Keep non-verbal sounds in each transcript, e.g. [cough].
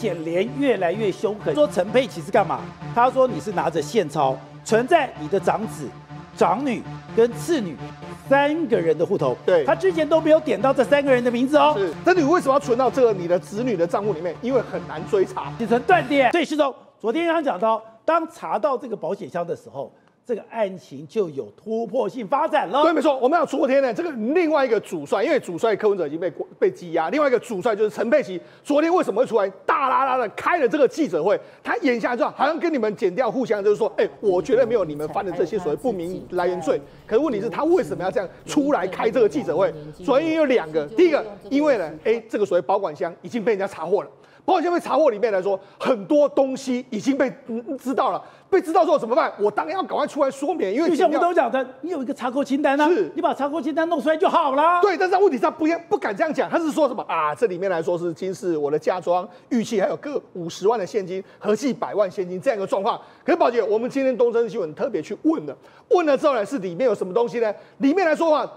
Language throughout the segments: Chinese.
显脸越来越凶狠，说陈佩琪是干嘛？他说你是拿着现钞存在你的长子、长女跟次女三个人的户头。对他之前都没有点到这三个人的名字哦。是，那你为什么要存到这个你的子女的账户里面？因为很难追查。起承断点。所以师兄，昨天刚讲到，当查到这个保险箱的时候，这个案情就有突破性发展了。对，没错。我们讲昨天呢，这个另外一个主帅，因为主帅柯文哲已经被被羁押，另外一个主帅就是陈佩琪，昨天为什么会出来大拉拉的开了这个记者会？他眼下就好像跟你们剪掉，互相就是说，哎，我绝对没有你们犯的这些所谓不明来源罪。可是问题是，他为什么要这样出来开这个记者会？主要因有两个，第一个，因为呢，哎，这个所谓保管箱已经被人家查获了。保险箱被查获里面来说，很多东西已经被、嗯、知道了，被知道之后怎么办？我当然要赶快出来说明，因为就像我们都讲的，你有一个查扣清单啊，是你把查扣清单弄出来就好了。对，但是他问题上不要不敢这样讲，他是说什么啊？这里面来说是金饰、我的嫁妆、玉器，还有各五十万的现金，合计百万现金这样一个状况。可是宝姐，我们今天东森新闻特别去问了，问了之后呢，是里面有什么东西呢？里面来说的话，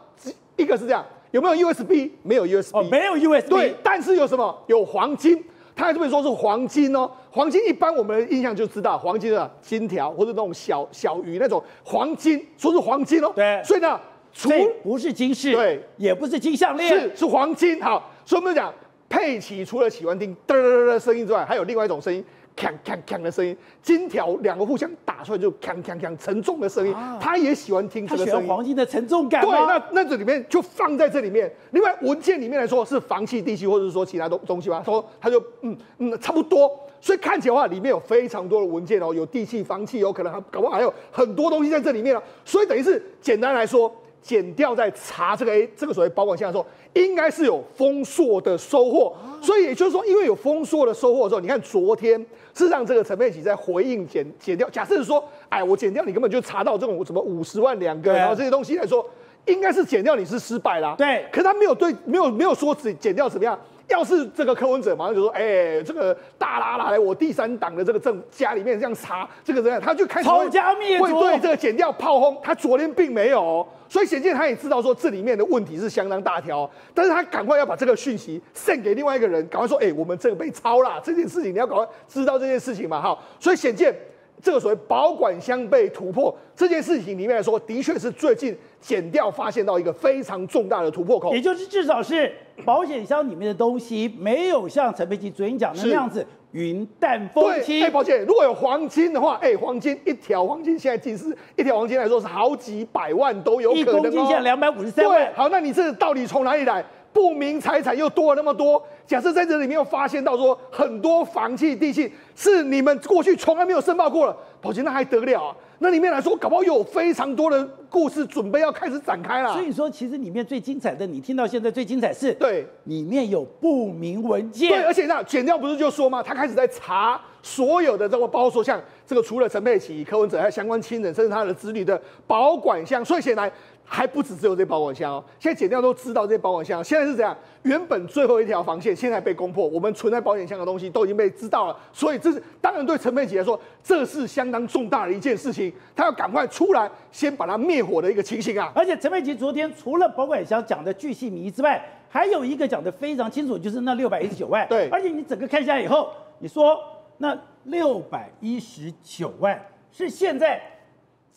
一个是这样，有没有 USB？没有 USB，、哦，没有 USB，对，但是有什么？有黄金。他还这边说是黄金哦，黄金一般我们的印象就知道，黄金的金条或者那种小小鱼那种黄金，说是黄金哦。对所以呢，除不是金饰，对，也不是金项链，是是黄金。好，所以我们讲佩奇除了喜欢听嘚嘚嘚的声音之外，还有另外一种声音。锵锵锵的声音，金条两个互相打出来就锵锵锵沉重的声音，他也喜欢听他喜欢这个声音。黄金的沉重感对，那那这里面就放在这里面。另外文件里面来说是房契、地契，或者是说其他东东西吧。他说他就嗯嗯差不多，所以看起来的话里面有非常多的文件哦，有地契、房契，有可能还搞不好还有很多东西在这里面了。所以等于是简单来说，减掉在查这个 A 这个所谓保管箱的时候，应该是有丰硕的收获。所以也就是说，因为有丰硕的收获的时候，你看昨天事实上这个陈佩琪在回应减减掉，假设是说，哎，我减掉你根本就查到这种什么五十万两个，然后这些东西来说。应该是减掉你是失败啦，对可是他没有对，没有没有说只减掉怎么样。要是这个柯文哲马上就说，哎、这个大拉拉来我第三党的这个政家里面这样查这个怎样，他就开始会抄家灭族会对这个减掉炮轰。他昨天并没有哦，所以显见他也知道说这里面的问题是相当大条，但是他赶快要把这个讯息 send 给另外一个人，赶快说，哎、我们这个被抄了，这件事情你要赶快知道这件事情嘛，哈。所以显见。这个所谓保管箱被突破这件事情里面来说，的确是最近减掉发现到一个非常重大的突破口也。就是至少是保险箱里面的东西没有像陈佩琪昨天讲的那样子云淡风对，轻哎，。抱歉，如果有黄金的话，哎，黄金一条黄金现在仅是一条黄金来说是好几百万都有可能哦。一公斤现在两百五十三万对，好，那你这到底从哪里来？不明财产又多了那么多，假设在这里面又发现到说很多房契、地契是你们过去从来没有申报过了，宝杰那还得了啊？那里面来说，搞不好有非常多的故事准备要开始展开了所。以说其实里面最精彩的，你听到现在最精彩是，对，里面有不明文件对，件而，且那剪掉不是就说吗？他开始在查所有的这个，包括说像这个除了陈佩琪、柯文哲还有相关亲人，甚至他的子女的保管箱，所以显然还不止只有这保管箱哦。现在剪掉都知道这保管箱，现在是怎样？原本最后一条防线现在被攻破，我们存在保险箱的东西都已经被知道了，所以这是当然对陈佩琪来说，这是相当重大的一件事情，他要赶快出来先把它灭火的一个情形啊。而且陈佩琪昨天除了保管箱讲的巨细靡遗之外，还有一个讲的非常清楚，就是那六百一十九万。对而且你整个看下来以后，你说那六百一十九万是现在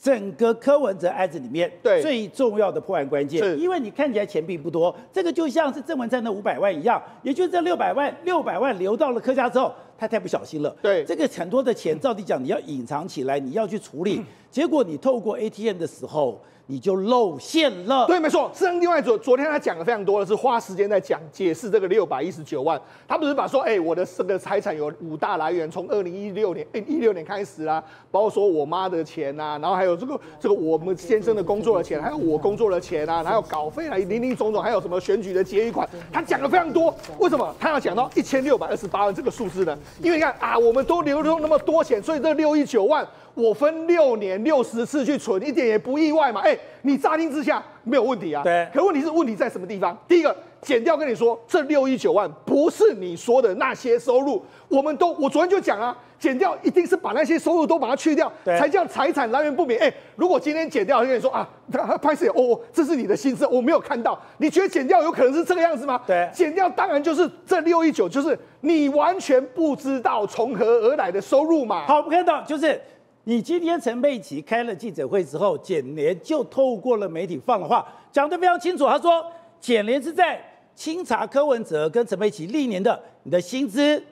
整个柯文哲案子里面对。最重要的破案关键，是。因为你看起来钱并不多，这个就像是郑文灿那五百万一样，也就是这六百万，六百万流到了柯家之后，他太不小心了。对这个很多的钱，照理讲你要隐藏起来，你要去处理，结果你透过 ATM 的时候，你就露馅了。对，没错。实际上，另外昨昨天他讲的非常多的是花时间在讲解释这个六百一十九万。他不是把说，哎、我的这个财产有五大来源，从二零一六年一六年开始啦，包括说我妈的钱啊，然后还有这个这个我们先生的工作的钱，还有我工作的钱啊，还有稿费啊，零零总总，还有什么选举的结余款，他讲的非常多。为什么他要讲到一千六百二十八万这个数字呢？因为你看啊，我们都流通那么多钱，所以这六亿九万。我分六年六十次去存，一点也不意外嘛。哎、你乍听之下，没有问题啊。对可问题是问题在什么地方？第一个，减掉跟你说这六亿九万不是你说的那些收入，我们都我昨天就讲啊，减掉一定是把那些收入都把它去掉，才叫财产来源不明。哎，如果今天减掉，就跟你说啊，他拍摄哦，这是你的薪资，我没有看到，你觉得减掉有可能是这个样子吗？对减掉当然就是这六一九，就是你完全不知道从何而来的收入嘛。好，我们看到就是你今天陈佩琪开了记者会之后，简联就透过了媒体放的话，讲得非常清楚。他说，简联是在清查柯文哲跟陈佩琪历年的你的薪资、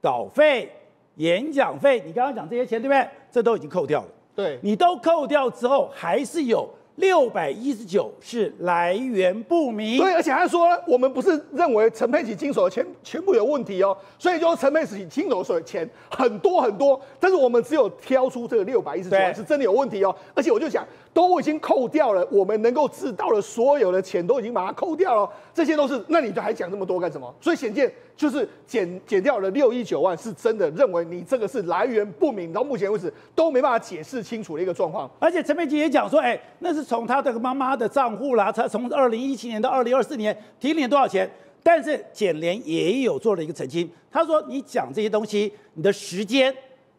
稿费、演讲费，你刚刚讲这些钱对不对？这都已经扣掉了。对，你都扣掉之后，还是有六百一十九是来源不明。对，而且他说我们不是认为陈佩琪经手的钱全部有问题哦，所以就陈佩琪经手的钱很多很多，但是我们只有挑出这个六百一十九万是真的有问题哦，而且我就讲都已经扣掉了，我们能够知道的所有的钱都已经把它扣掉了，这些都是，那你就还讲这么多干什么？所以显见就是减减掉了六一九万，是真的认为你这个是来源不明，到目前为止都没办法解释清楚的一个状况。而且陈佩琪也讲说，哎，那是从他的妈妈的账户啦，他从二零一七年到二零二四年提领多少钱？但是检联也有做了一个澄清，他说你讲这些东西，你的时间，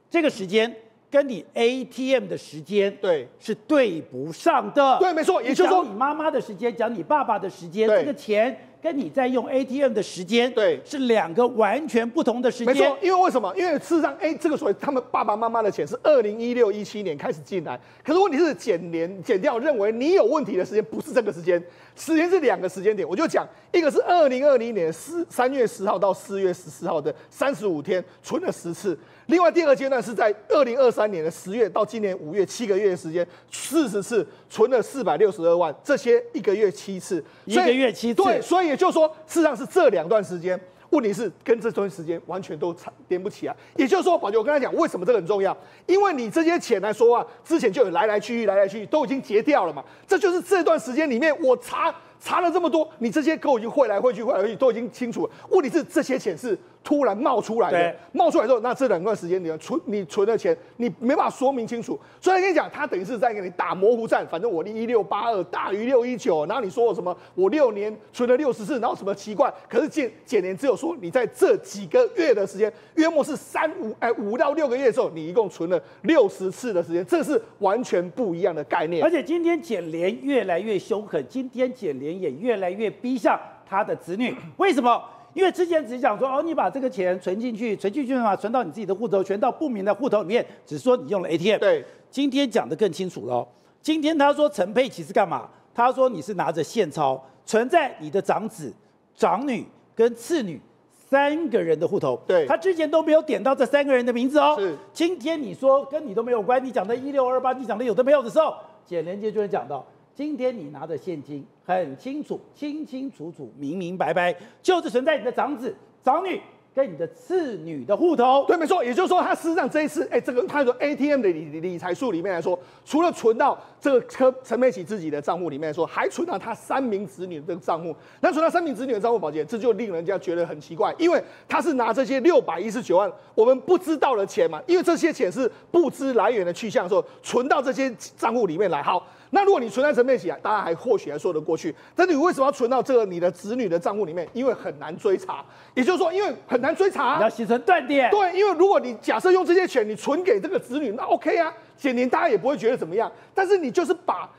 这个时间跟你 ATM 的时间对是对不上的。对没错也就是说你妈妈的时间，讲你爸爸的时间，这个钱跟你在用 ATM 的时间，对是两个完全不同的时间。没错，因为为什么？因为事实上，哎，这个所谓他们爸爸妈妈的钱是二零一六一七年开始进来，可是问题是减年减掉，认为你有问题的时间不是这个时间，时间是两个时间点。我就讲，一个是二零二零年四三月十号到四月十四号的三十五天存了十次，另外第二个阶段是在二零二三年的十月到今年五月七个月的时间，四十次存了四百六十二万，这些一个月七次，一个月七次对，所以也就是说，事实上是这两段时间。问题是跟这段时间完全都连连不起来，也就是说，宝杰，我跟他讲，为什么这个很重要？因为你这些钱来说啊，之前就有来来去去，来来去去，都已经结掉了嘛。这就是这段时间里面我查查了这么多，你这些给我已经汇来汇去，汇来汇去都已经清楚了。问题是这些钱是突然冒出来的，冒出来之后，那这两段时间你存你存的钱，你没办法说明清楚。所以跟你讲，他等于是在给你打模糊战，反正我一六八二大于六一九，然后你说我什么，我六年存了六十次，然后什么奇怪，可是减减年只有说你在这几个月的时间，约莫是三五哎五到六个月的时候，你一共存了六十次的时间，这是完全不一样的概念而。且今天减联越来越凶狠，今天减联也越来越逼向他的子女。为什么？因为之前只讲说哦，你把这个钱存进去，存进去嘛，存到你自己的户头，存到不明的户头里面，只说你用了 ATM。对，今天讲的更清楚了哦。今天他说陈佩琪是干嘛？他说你是拿着现钞存在你的长子、长女跟次女三个人的户头。对他之前都没有点到这三个人的名字哦。是今天你说跟你都没有关，你讲的一六二八，你讲的有的没有的时候，简连接就会讲到，今天你拿的现金很清楚、清清楚楚、明明白白，就是存在你的长子、长女跟你的次女的户头。对，没错，也就是说，他事实上这一次，哎，这个他说 ATM 的理理财数里面来说，除了存到这个陈陈佩琪自己的账户里面来说，还存到他三名子女的这个账户。那存到三名子女的账户，宝洁，这就令人家觉得很奇怪，因为他是拿这些六百一十九万我们不知道的钱嘛，因为这些钱是不知来源的去向的时候，存到这些账户里面来。好。那如果你存在陈佩琪啊，大家还或许还说得过去，但你为什么要存到这个你的子女的账户里面？因为很难追查，也就是说，因为很难追查啊、你要形成断点。对，因为如果你假设用这些钱你存给这个子女，那 OK 啊，减年大家也不会觉得怎么样。但是你就是把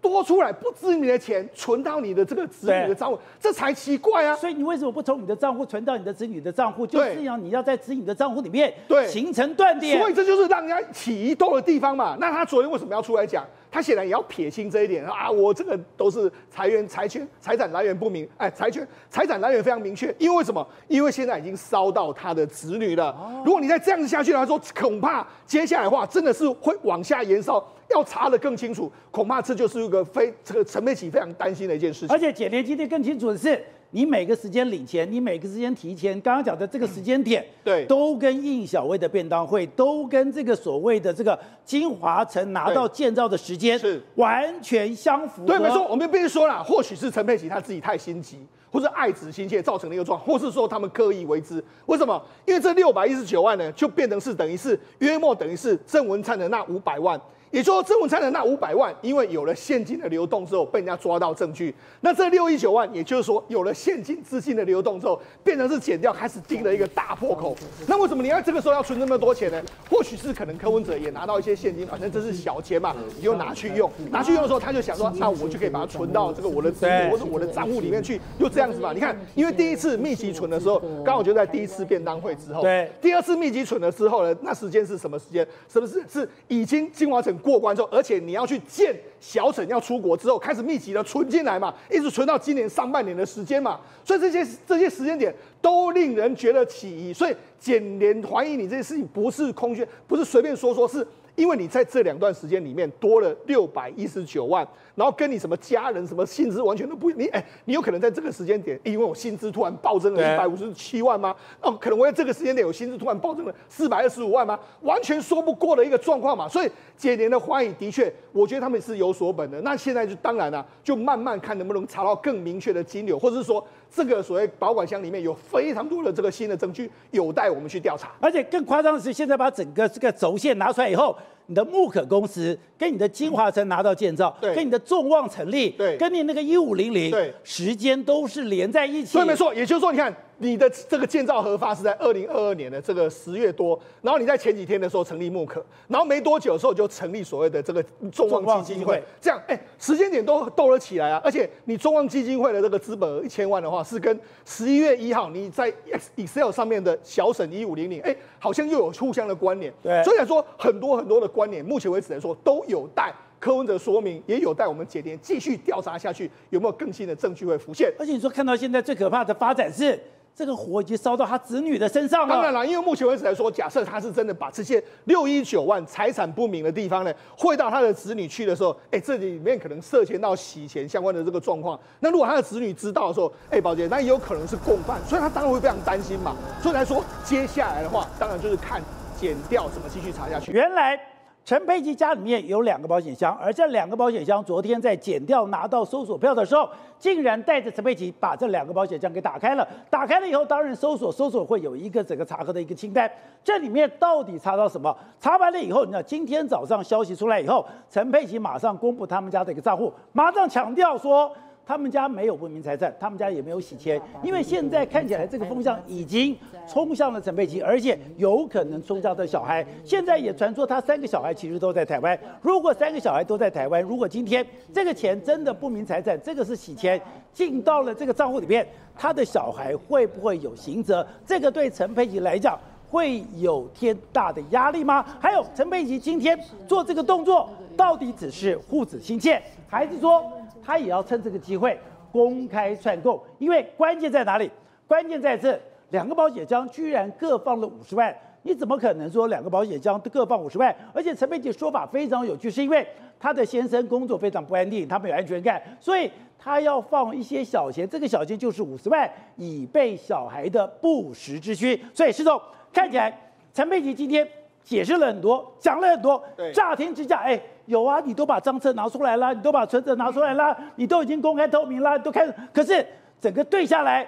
多出来不知名的钱存到你的这个子女的对账户，这才奇怪啊。所以你为什么不从你的账户存到你的子女的账户？就是要你要在子女的账户里面对形成断点。所以这就是让人家起疑窦的地方嘛。那他昨天为什么要出来讲？他显然也要撇清这一点啊！我这个都是财源、财权、财产来源不明，哎，财权、财产来源非常明确。因为为什么？因为现在已经烧到他的子女了。如果你再这样子下去他，说恐怕接下来的话真的是会往下延烧，要查的更清楚。恐怕这就是一个非这个陈佩琪非常担心的一件事情而。且检联今天更清楚的是，你每个时间领钱，你每个时间提钱，刚刚讲的这个时间点，对都跟应小薇的便当会，都跟这个所谓的这个金华城拿到建造的时间是完全相符合。对，没错，我们必须说了，或许是陈佩琪他自己太心急，或是爱子心切造成的一个状况，或是说他们刻意为之。为什么？因为这六百一十九万呢，就变成是等于是约莫等于是郑文灿的那五百万。也就是说，郑文灿的那五百万，因为有了现金的流动之后，被人家抓到证据。那这六亿九万，也就是说，有了现金资金的流动之后，变成是减掉，开始盯了一个大破口。那为什么你要这个时候要存那么多钱呢？或许是可能柯文哲也拿到一些现金，反正这是小钱嘛，你就拿去用。拿去用的时候，他就想说，那我就可以把它存到这个我的资或者我的账户里面去，就这样子嘛。你看，因为第一次密集存的时候，刚好就在第一次便当会之后。对。第二次密集存了之后呢，那时间是什么时间？是不是是已经金华城过关之后，而且你要去见小沈要出国之后，开始密集的存进来嘛，一直存到今年上半年的时间嘛，所以这些这些时间点都令人觉得起疑，所以检联怀疑你这些事情不是空穴，不是随便说说，是。因为你在这两段时间里面多了六百一十九万，然后跟你什么家人什么薪资完全都不，你哎，你有可能在这个时间点，因为我薪资突然暴增了一百五十七万吗？哦，可能我在这个时间点有薪资突然暴增了四百二十五万吗？完全说不过的一个状况嘛。所以解联的怀疑的确，我觉得他们是有所本的。那现在就当然了，就慢慢看能不能查到更明确的金流，或者是说这个所谓保管箱里面有非常多的这个新的证据，有待我们去调查。而且更夸张的是，现在把整个这个轴线拿出来以后。你的木可公司跟你的金华城拿到建造，对，跟你的众望成立，对，跟你那个一五零零，对，时间都是连在一起。对，没错。也就是说，你看。你的这个建造核发是在二零二二年的这个十月多，然后你在前几天的时候成立木可，然后没多久的时候就成立所谓的这个中望基金会，这样哎，时间点都斗了起来啊！而且你中望基金会的这个资本一千万的话，是跟十一月一号你在 Excel 上面的小沈一五零零，哎，好像又有互相的关联。对，所以来说很多很多的关联，目前为止来说都有待柯文哲说明，也有待我们解联继续调查下去，有没有更新的证据会浮现？而且你说看到现在最可怕的发展是。这个火已经烧到他子女的身上了。当然了，因为目前为止来说，假设他是真的把这些六一九万财产不明的地方呢汇到他的子女去的时候，哎，这里面可能涉嫌到洗钱相关的这个状况。那如果他的子女知道的时候，哎，宝姐，那也有可能是共犯，所以他当然会非常担心嘛。所以来说，接下来的话，当然就是看减掉怎么继续查下去。原来。陈佩琪家里面有两个保险箱，而这两个保险箱昨天在检调拿到搜索票的时候，竟然带着陈佩琪把这两个保险箱给打开了。打开了以后，当然搜索，搜索会有一个整个查核的一个清单，这里面到底查到什么？查完了以后，你知道今天早上消息出来以后，陈佩琪马上公布他们家的一个账户，马上强调说。他们家没有不明财产，他们家也没有洗钱，因为现在看起来这个风向已经冲向了陈佩琪，而且有可能冲向的小孩。现在也传说他三个小孩其实都在台湾。如果三个小孩都在台湾，如果今天这个钱真的不明财产，这个是洗钱进到了这个账户里面，他的小孩会不会有刑责？这个对陈佩琪来讲会有天大的压力吗？还有陈佩琪今天做这个动作，到底只是护子心切，还是说？他也要趁这个机会公开串供，因为关键在哪里？关键在这两个保险箱居然各放了五十万，你怎么可能说两个保险箱各放五十万？而且陈佩琪说法非常有趣，是因为他的先生工作非常不安定，他没有安全感，所以他要放一些小钱，这个小钱就是五十万，以备小孩的不时之需。所以施总看起来，陈佩琪今天解释了很多，讲了很多，乍听之下，哎。有啊，你都把账册拿出来了，你都把存折拿出来了，你都已经公开透明了，都开始。可是整个对下来，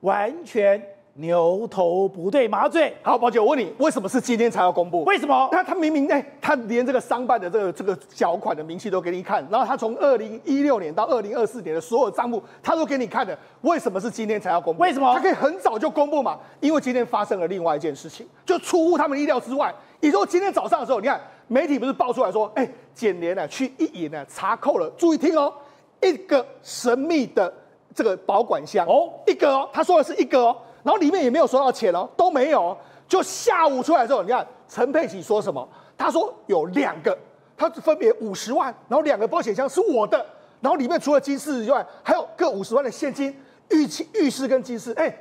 完全牛头不对马嘴。好，宝姐，我问你，为什么是今天才要公布？为什么？他他明明哎，他连这个商办的这个这个缴款的明细都给你看，然后他从二零一六年到二零二四年的所有账目，他都给你看的。为什么是今天才要公布？为什么？他可以很早就公布嘛？因为今天发生了另外一件事情，就出乎他们意料之外。也就是今天早上的时候，你看。媒体不是爆出来说，哎，检联呢去一眼呢查扣了，注意听哦，一个神秘的这个保管箱哦，一个哦，他说的是一个哦，然后里面也没有收到钱哦，都没有。就下午出来之后，你看陈佩琪说什么？他说有两个，他分别五十万，然后两个保险箱是我的，然后里面除了金饰以外，还有各五十万的现金，玉器、玉饰跟金饰。哎，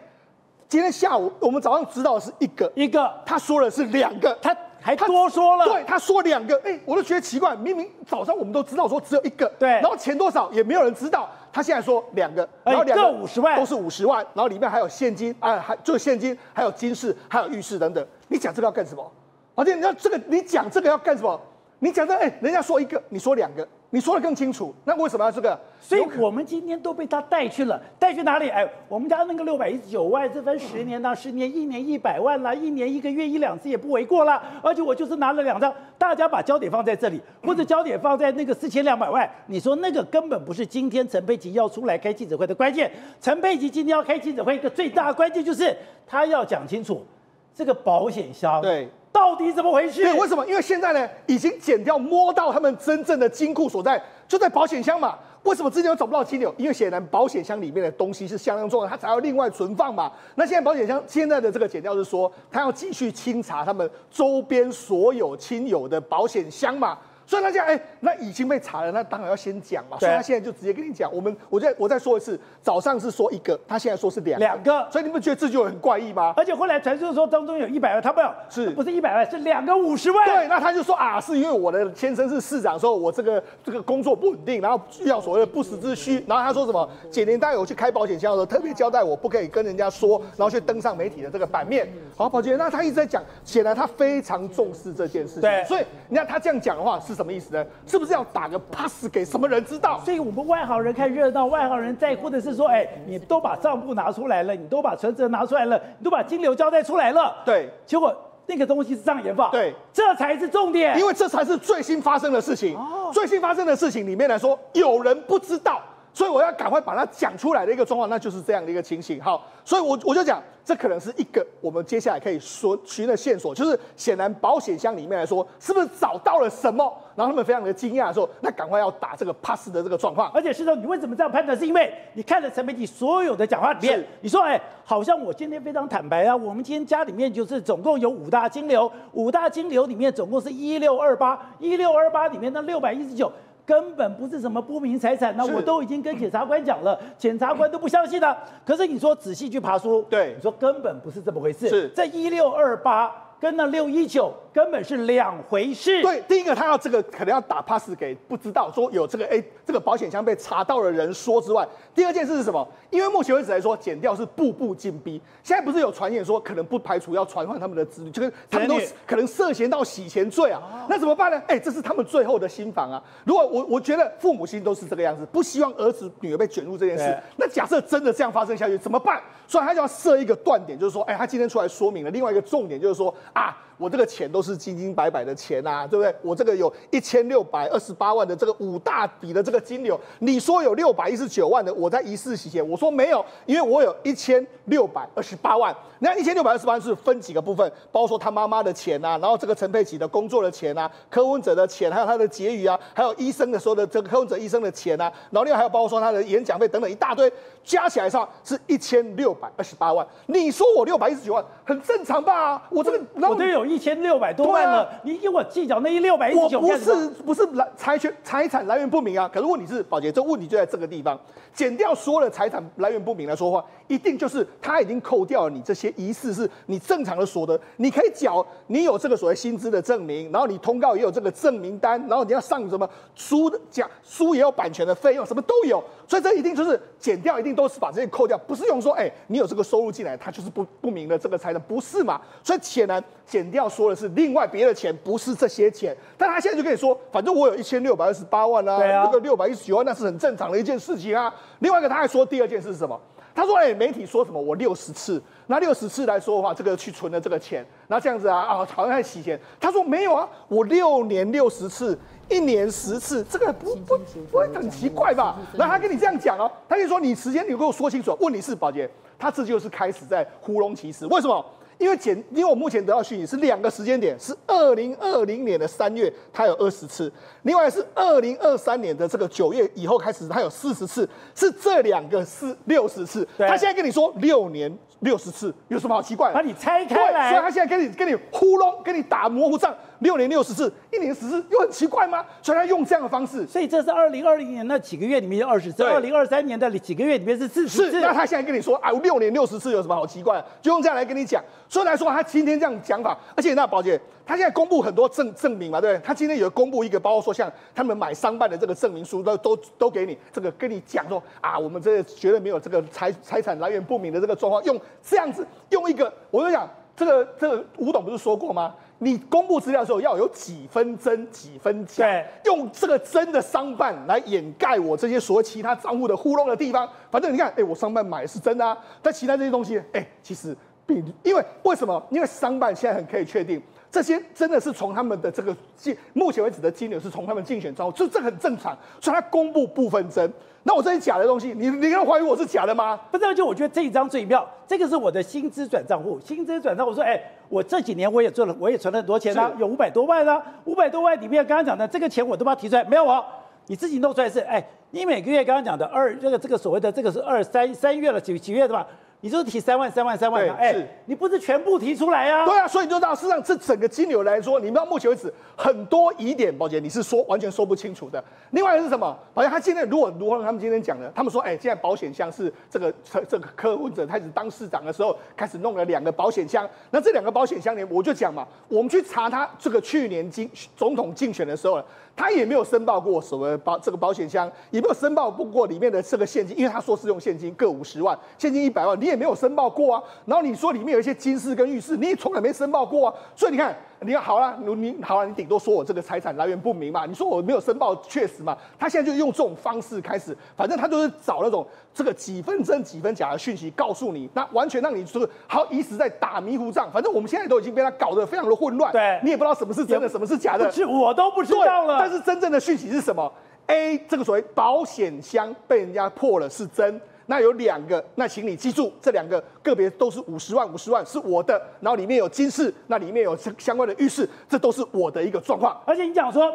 今天下午我们早上知道的是一个，一个，他说的是两个，他。还多说了，对他说两个，哎，我都觉得奇怪，明明早上我们都知道说只有一个，对，然后钱多少也没有人知道，他现在说两个，然后两个五十万。都是五十万，然后里面还有现金啊，还就是现金，还有金饰，还有玉饰等等，你讲这个要干什么？而且你要这个，你讲这个要干什么？你讲这，哎，人家说一个，你说两个，你说的更清楚，那为什么要这个？所以我们今天都被他带去了，带去哪里？哎，我们家那个六百一十九万，这分十年到十年，一年一百万啦，一年一个月一两次也不为过啦。而且我就是拿了两张，大家把焦点放在这里，或者焦点放在那个四千两百万，你说那个根本不是今天陈佩琪要出来开记者会的关键。陈佩琪今天要开记者会，一个最大的关键就是他要讲清楚这个保险箱。对。到底怎么回事？对，为什么？因为现在呢，已经剪掉摸到他们真正的金库所在，就在保险箱嘛。为什么之前又找不到金流？因为显然保险箱里面的东西是相当重要，他才要另外存放嘛。那现在保险箱现在的这个剪掉是说，他要继续清查他们周边所有亲友的保险箱嘛。所以他讲，哎，那已经被查了，那当然要先讲嘛。所以他现在就直接跟你讲，我们，我再我再说一次，早上是说一个，他现在说是两两个，所以你们觉得这就很怪异吗？而且后来传说说当中有一百万，他没有，是不是一百万？是两个五十万。对，那他就说啊，是因为我的先生是市长，说我这个这个工作不稳定，然后需要所谓的不时之需。然后他说什么？简年大有去开保险箱的时候，特别交代我不可以跟人家说，然后去登上媒体的这个版面。好，保洁，那他一直在讲，显然他非常重视这件事情。对，所以你看他这样讲的话是什么意思呢？是。不是要打个 pass 给什么人知道？所以我们外行人看热闹，外行人在乎的是说，哎，你都把账簿拿出来了，你都把存折拿出来了，你都把金流交代出来了。对，结果那个东西是障眼法。对，这才是重点，因为这才是最新发生的事情。哦，最新发生的事情里面来说，有人不知道。所以我要赶快把它讲出来的一个状况，那就是这样的一个情形。好，所以我我就讲，这可能是一个我们接下来可以说寻的线索，就是显然保险箱里面来说，是不是找到了什么？然后他们非常的惊讶的时候，那赶快要打这个 pass 的这个状况。而且是说，你为什么这样判断？是因为你看了陈媒体所有的讲话里面，你说，哎，好像我今天非常坦白啊，我们今天家里面就是总共有五大金流，五大金流里面总共是一六二八，一六二八里面那六百一十九。根本不是什么不明财产，那我都已经跟检察官讲了，检察官都不相信的。可是你说仔细去爬书，对，你说根本不是这么回事。是，这一六二八。跟那六一九根本是两回事。对，第一个他要这个可能要打 pass 给不知道说有这个哎这个保险箱被查到的人说之外，第二件事是什么？因为目前为止来说，减掉是步步紧逼。现在不是有传言说可能不排除要传唤他们的子女，就是他们都可能涉嫌到洗钱罪啊。那怎么办呢？哎，这是他们最后的心防啊。如果我我觉得父母亲都是这个样子，不希望儿子女儿被卷入这件事。那假设真的这样发生下去怎么办？所以他就要设一个断点，就是说，哎，他今天出来说明了另外一个重点，就是说。啊，我这个钱都是清清白白的钱啊，对不对？我这个有一千六百二十八万的这个五大笔的这个金流，你说有六百一十九万的我在疑似洗钱，我说没有，因为我有一千六百二十八万。那一千六百二十八万是分几个部分，包括说他妈妈的钱啊，然后这个陈佩琪的工作的钱啊，柯文哲的钱，还有他的结余啊，还有医生的时候的这个柯文哲医生的钱啊，然后另外还有包括说他的演讲费等等一大堆，加起来上是一千六百二十八万。你说我六百一十九万很正常吧？我这个。我都有一千六百多万了，你给我计较那一六百一十九？我不是不是来财权财产来源不明啊。可是问题是，宝洁，这问题就在这个地方。减掉所有的财产来源不明来说话，一定就是他已经扣掉了你这些疑似是你正常的所得，你可以缴，你有这个所谓薪资的证明，然后你通告也有这个证明单，然后你要上什么书的讲书也有版权的费用，什么都有。所以这一定就是减掉，一定都是把这些扣掉，不是用说，哎，你有这个收入进来，它就是不不明的这个财产，不是嘛？所以显然。减掉说的是另外别的钱，不是这些钱。但他现在就跟你说，反正我有一千六百二十八万啊，这个六百一十九万那是很正常的一件事情啊。另外一个他还说第二件事是什么？他说，哎，媒体说什么我六十次，那六十次来说的话，这个去存了这个钱，那这样子啊啊，好像在洗钱。他说没有啊，我六年六十次，一年十次，这个不不不会很奇怪吧？然后他跟你这样讲哦，他就说你时间你给我说清楚。问题是宝洁，他这就是开始在糊弄其实，为什么？因为减，因为我目前得到讯息是两个时间点，是二零二零年的三月，它有二十次；另外是二零二三年的这个九月以后开始，它有四十次，是这两个是六十次。他现在跟你说六年六十次，有什么好奇怪？把你拆开来，所以他现在跟你跟你糊弄，跟你打模糊仗。六年六十次，一年十次，又很奇怪吗？所以他用这样的方式，所以这是二零二零年那几个月里面二十次，二零二三年的几个月里面是四十次。那他现在跟你说，啊，六年六十次有什么好奇怪？就用这样来跟你讲。所以来说，他今天这样讲法，而且那宝姐，他现在公布很多证证明嘛，对不对？他今天有公布一个，包括说像他们买商办的这个证明书，都都都给你这个跟你讲说啊，我们这个绝对没有这个财财产来源不明的这个状况，用这样子用一个，我就讲这个这个吴董不是说过吗？你公布资料的时候要有几分真几分假，对，用这个真的商办来掩盖我这些所谓其他账户的糊弄的地方。反正你看，哎，我商办买的是真的啊，但其他这些东西，哎，其实并因为为什么？因为商办现在很可以确定。这些真的是从他们的这个竞，目前为止的金流是从他们竞选招，就这很正常。所以他公布部分真，那我这是假的东西，你你要怀疑我是假的吗？不是，就我觉得这一张最妙，这个是我的薪资转账户，薪资转账。我说，哎，我这几年我也做了，我也存了很多钱啊，有五百多万啊，五百多万里面刚刚讲的这个钱我都把它提出来，没有哦，你自己弄出来是，哎，你每个月刚刚讲的二这个这个所谓的这个是二三三月了几几月的吧？你就是提三万三万三万的，哎，你不是全部提出来啊？对啊，所以你就知道，事实上这整个金流来说，你们到目前为止很多疑点，宝姐你是说完全说不清楚的。另外一个是什么？宝姐他今天如果如何他们今天讲的，他们说，哎，现在保险箱是这个这个柯文哲开始当市长的时候开始弄了两个保险箱，那这两个保险箱呢，我就讲嘛，我们去查他这个去年竞总统竞选的时候。他也没有申报过所谓保这个保险箱，也没有申报不过里面的这个现金，因为他说是用现金各五十万，现金一百万，你也没有申报过啊。然后你说里面有一些金饰跟玉饰，你也从来没申报过啊。所以你看。你好了，你你好了，你顶多说我这个财产来源不明嘛？你说我没有申报确实嘛？他现在就用这种方式开始，反正他就是找那种这个几分真几分假的讯息告诉你，那完全让你就是好一直在打迷糊仗。反正我们现在都已经被他搞得非常的混乱，对你也不知道什么是真的，什么是假的，是我都不知道了。但是真正的讯息是什么？A 这个所谓保险箱被人家破了是真。那有两个，那请你记住，这两个个别都是五十万，五十万是我的，然后里面有金饰，那里面有相关的玉饰，这都是我的一个状况。而且你讲说，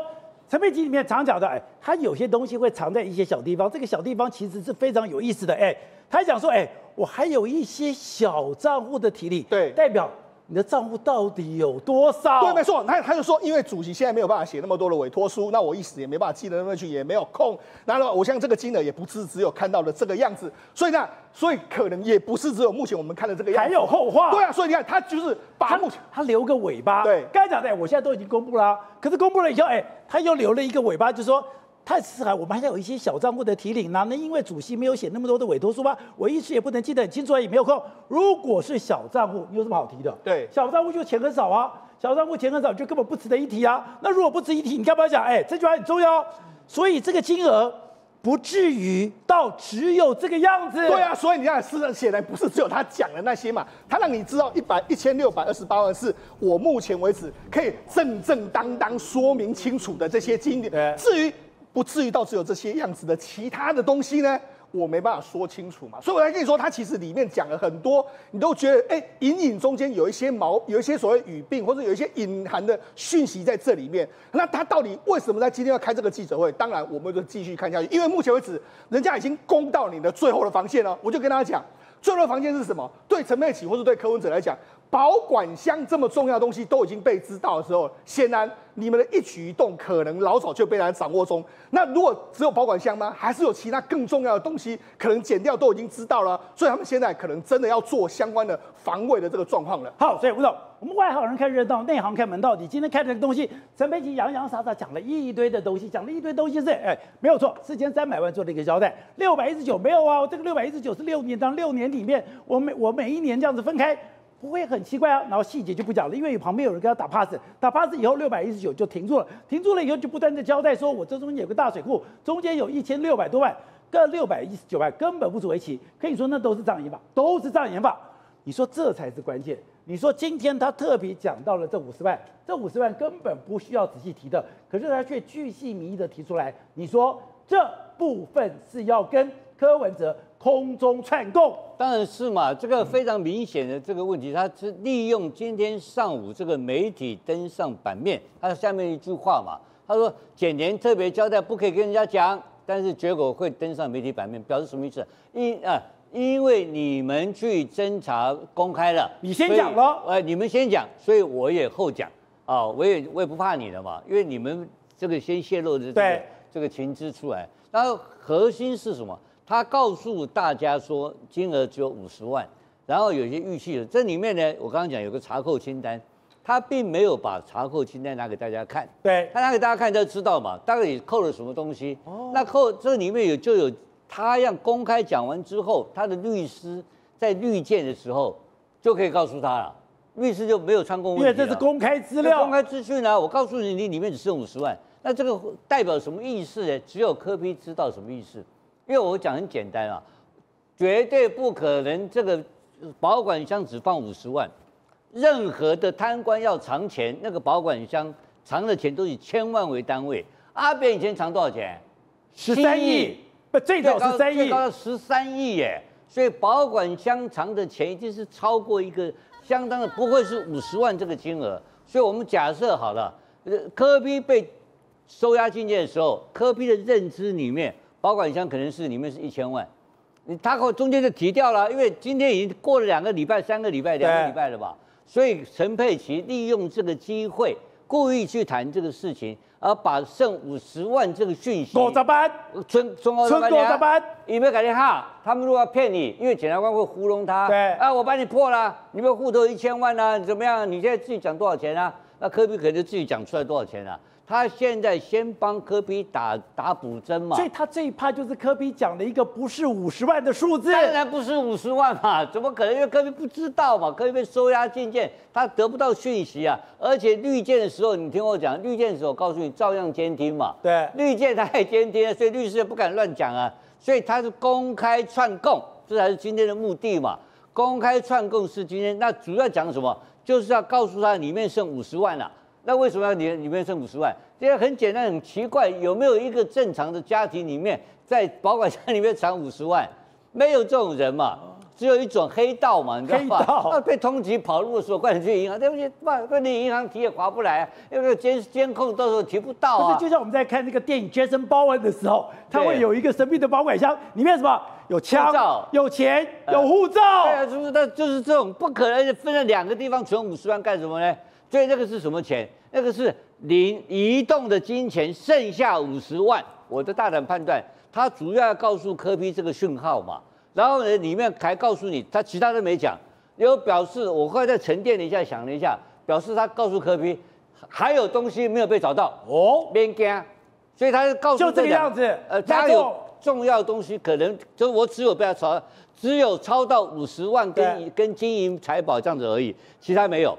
陈佩琪里面常讲的，哎，他有些东西会藏在一些小地方，这个小地方其实是非常有意思的，哎，他讲说，哎，我还有一些小账户的体力，对，代表。你的账户到底有多少？对，没错。他他就说，因为主席现在没有办法写那么多的委托书，那我一时也没办法记得那么去，也没有空。然后，我像这个金额也不是只有看到的这个样子，所以呢，所以可能也不是只有目前我们看的这个样子，还有后话。对啊，所以你看，他就是把目前他留个尾巴。对，刚才讲的，我现在都已经公布了，可是公布了以后，哎，他又留了一个尾巴，就是说。太死海，我们还有一些小账户的提领呢。那因为主席没有写那么多的委托书吧，我一时也不能记得很清楚，也没有空。如果是小账户，你有什么好提的？对，小账户就钱很少啊，小账户钱很少就根本不值得一提啊。那如果不值一提，你干嘛讲？哎，这句话很重要。所以这个金额不至于到只有这个样子。对啊，所以你看，事实显然不是只有他讲的那些嘛，他让你知道一百一千六百二十八万是我目前为止可以正正当当说明清楚的这些金点。至于。不至于到只有这些样子的其他的东西呢，我没办法说清楚嘛，所以我来跟你说，它其实里面讲了很多，你都觉得哎，隐隐中间有一些毛，有一些所谓语病，或者有一些隐含的讯息在这里面。那他到底为什么在今天要开这个记者会？当然，我们就继续看下去，因为目前为止，人家已经攻到你的最后的防线了。我就跟大家讲，最后的防线是什么？对陈佩琪或者对柯文哲来讲，保管箱这么重要的东西都已经被知道的时候，显然。你们的一举一动可能老早就被人家掌握中。那如果只有保管箱吗？还是有其他更重要的东西可能剪掉都已经知道了？所以他们现在可能真的要做相关的防卫的这个状况了。好，所以吴总，我们外行人看热闹，内行看门道。你今天开的东西，陈佩琪洋洋洒洒讲了一堆的东西，讲了一堆东西是，哎，没有错，四千三百万做了一个交代。六百一十九没有啊？我这个六百一十九是六年当六年里面，我每我每一年这样子分开。不会很奇怪啊，然后细节就不讲了，因为旁边有人跟他打 pass，打 pass 以后六百一十九就停住了，停住了以后就不断的交代说，我这中间有个大水库，中间有一千六百多万，跟六百一十九万根本不足为奇，可以说那都是障眼法，都是障眼法。你说这才是关键。你说今天他特别讲到了这五十万，这五十万根本不需要仔细提的，可是他却巨细靡遗的提出来。你说这部分是要跟柯文哲？空中串供，当然是嘛。这个非常明显的这个问题，他是利用今天上午这个媒体登上版面，他下面一句话嘛，他说检年特别交代不可以跟人家讲，但是结果会登上媒体版面，表示什么意思？因啊，因为你们去侦查公开了，你先讲了，呃，你们先讲，所以我也后讲啊，我也我也不怕你的嘛，因为你们这个先泄露的这个这个情资出来，然后核心是什么？他告诉大家说金额只有五十万，然后有些预期的，这里面呢，我刚刚讲有个查扣清单，他并没有把查扣清单拿给大家看，对他拿给大家看就知道嘛，大概你扣了什么东西。哦，那扣这里面有就有他要公开讲完之后，他的律师在律见的时候就可以告诉他了。律师就没有串供问题因为这是公开资料，公开资讯啊！我告诉你，你里面只剩五十万，那这个代表什么意思呢？只有柯批知道什么意思。因为我讲很简单啊，绝对不可能这个保管箱只放五十万，任何的贪官要藏钱，那个保管箱藏的钱都以千万为单位。阿扁以前藏多少钱？十三亿，不最高十三亿，最高十三亿耶！所以保管箱藏的钱一定是超过一个。相当的不会是五十万这个金额，所以我们假设好了，科批被收押进监的时候，科批的认知里面，保管箱可能是里面是一千万，你他后中间就提掉了，因为今天已经过了两个礼拜、三个礼拜、两个礼拜了吧，所以陈佩琪利用这个机会，故意去谈这个事情。而把剩五十万这个讯息，五十班，村村五十班，有没有感觉哈？他们如果要骗你，因为检察官会糊弄他。对，啊，我把你破了，你们户头一千万呢？怎么样？你现在自己讲多少钱啊？那科比可能就自己讲出来多少钱啊？他现在先帮科比打打补针嘛，所以他这一趴就是科比讲了一个不是五十万的数字，当然不是五十万嘛，怎么可能？因为科比不知道嘛，科比被收押进监，他得不到讯息啊。而且绿箭的时候，你听我讲，绿箭的时候告诉你照样监听嘛，对，绿箭他也监听，所以律师也不敢乱讲啊。所以他是公开串供，这才是今天的目的嘛。公开串供是今天，那主要讲什么？就是要告诉他里面剩五十万了。那为什么要里里面剩五十万？这个很简单，很奇怪，有没有一个正常的家庭里面在保管箱里面藏五十万？没有这种人嘛，只有一种黑道嘛，你知道吧？那 [laughs] 被通缉跑路的时候，快点去银行，对不起，不，被你银行提也划不来，啊因为监监控到时候提不到啊。就像我们在看那个电影《Jason Bourne》的时候，他会有一个神秘的保管箱，里面什么？有枪、有钱、有护照。对啊，是不是？那就是这种不可能分了两个地方存五十万干什么呢？所以那个是什么钱？那个是零移动的金钱，剩下五十万。我的大胆判断，他主要要告诉科批这个讯号嘛。然后呢，里面还告诉你，他其他都没讲。有表示，我后来再沉淀了一下，想了一下，表示他告诉科批还有东西没有被找到哦，别惊。所以他就告诉就这个样子，呃，他有重要的东西，可能就我只有被他抄，只有抄到五十万跟跟金银财宝这样子而已，其他没有。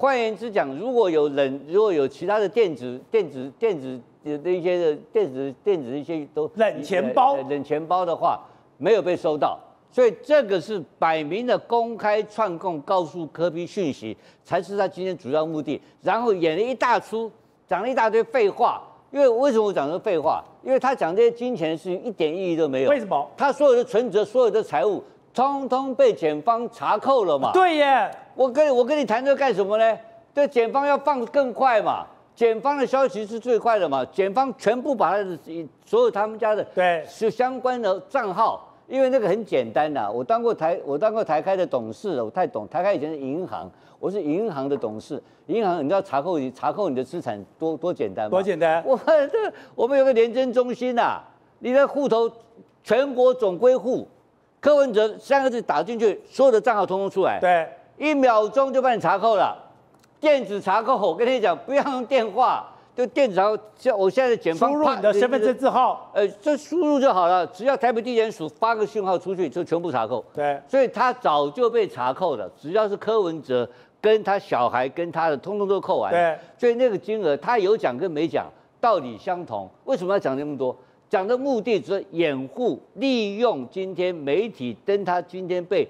换言之讲，如果有冷，如果有其他的电子、电子、电子的一些的电子、电子一些都冷钱包、冷钱包的话，没有被收到，所以这个是摆明的公开串供，告诉科比讯息，才是他今天主要目的。然后演了一大出，讲了一大堆废话。因为为什么我讲这废话？因为他讲这些金钱的事情一点意义都没有。为什么？他所有的存折、所有的财物，通通被检方查扣了嘛？对耶。我跟你我跟你谈这干什么呢？对，检方要放更快嘛，检方的消息是最快的嘛，检方全部把他的所有他们家的对。是相关的账号，因为那个很简单的，我当过台我当过台开的董事，我太懂台开以前是银行，我是银行的董事，银行你知道查扣你查扣你的资产多多简单吗？多简单，我这我们有个廉政中心呐，你的户头全国总归户，柯文哲三个字打进去，所有的账号通通出来，对。一秒钟就帮你查扣了，电子查扣。我跟你讲，不要用电话，就电子查扣。像我现在的检方，输入你的身份证字号，呃，就输入就好了。只要台北地检署发个讯号出去，就全部查扣。对，所以他早就被查扣了。只要是柯文哲跟他小孩跟他的，通通都扣完。对，所以那个金额，他有讲跟没讲道理相同。为什么要讲那么多？讲的目的是掩护、利用今天媒体登他今天被。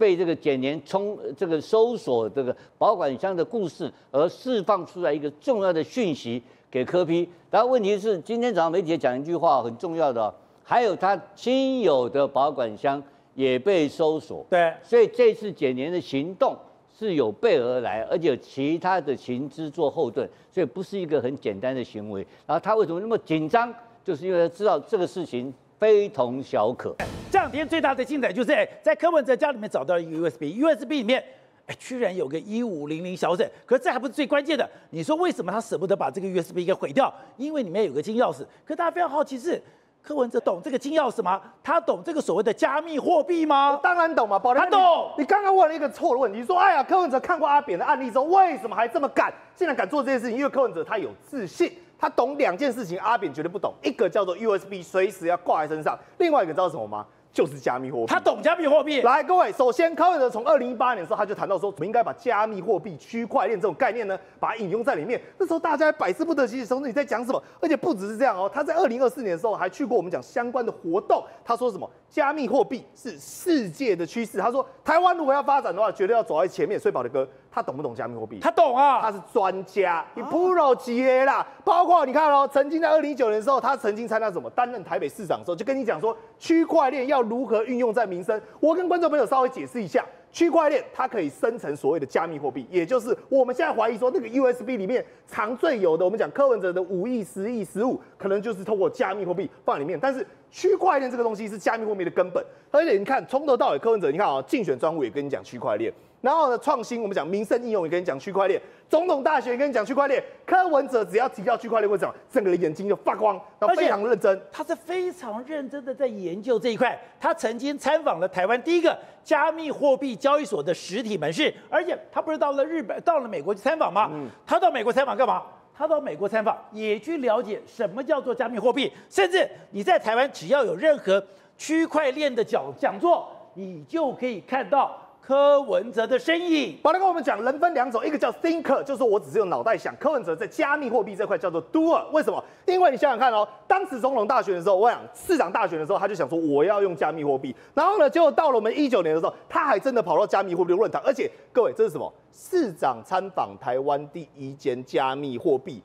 被这个检年冲这个搜索这个保管箱的故事而释放出来一个重要的讯息给科批，然后问题是今天早上媒体讲一句话很重要的，还有他亲友的保管箱也被搜索，对，所以这次检年的行动是有备而来，而且有其他的情资做后盾，所以不是一个很简单的行为。然后他为什么那么紧张？就是因为他知道这个事情。非同小可。这两天最大的进展就是，哎，在柯文哲家里面找到一个 USB，USB 里面，哎，居然有个一五零零小枕。可是这还不是最关键的。你说为什么他舍不得把这个 USB 给毁掉？因为里面有个金钥匙。可大家非常好奇是，柯文哲懂这个金钥匙吗？他懂这个所谓的加密货币吗？当然懂嘛，宝他懂。你刚刚问了一个错的问题，说，哎呀，柯文哲看过阿扁的案例之后，为什么还这么敢？竟然敢做这件事情？因为柯文哲他有自信。他懂两件事情，阿扁绝对不懂。一个叫做 USB，随时要挂在身上；另外一个知道什么吗？就是加密货币。他懂加密货币。来，各位，首先柯文哲从二零一八年的时候他就谈到说，我们应该把加密货币、区块链这种概念呢，把它引用在里面。那时候大家百思不得其解，说你在讲什么？而且不只是这样哦，他在二零二四年的时候还去过我们讲相关的活动。他说什么？加密货币是世界的趋势。他说，台湾如果要发展的话，绝对要走在前面。所以宝的哥，他懂不懂加密货币？他懂啊，他是专家，你 pro 级的啦。包括你看哦，曾经在二零一九年的时候，他曾经参加什么？担任台北市长的时候，就跟你讲说，区块链要如何运用在民生。我跟观众朋友稍微解释一下，区块链它可以生成所谓的加密货币，也就是我们现在怀疑说那个 USB 里面藏最有的，我们讲柯文哲的五亿、十亿、十五，可能就是透过加密货币放里面。但是区块链这个东西是加密货币的根本，而且你看从头到尾，柯文哲你看啊，竞选专务也跟你讲区块链。然后呢，创新我们讲民生应用也跟你讲区块链，总统大学也跟你讲区块链，柯文哲只要提到区块链，会讲整个眼睛就发光，然后非常认真。他是非常认真的在研究这一块。他曾经参访了台湾第一个加密货币交易所的实体门市，而且他不是到了日本、到了美国去参访吗？他到美国参访干嘛？他到美国参访也去了解什么叫做加密货币，甚至你在台湾只要有任何区块链的讲讲座，你就可以看到。柯文哲的身影，宝来跟我们讲，人分两种，一个叫 thinker，就是我只是用脑袋想。柯文哲在加密货币这块叫做 doer，为什么？因为你想想看哦，当时总统大选的时候，我想市长大选的时候，他就想说我要用加密货币，然后呢，结果到了我们一九年的时候，他还真的跑到加密货币论坛，而且各位这是什么？市长参访台湾第一间加密货币。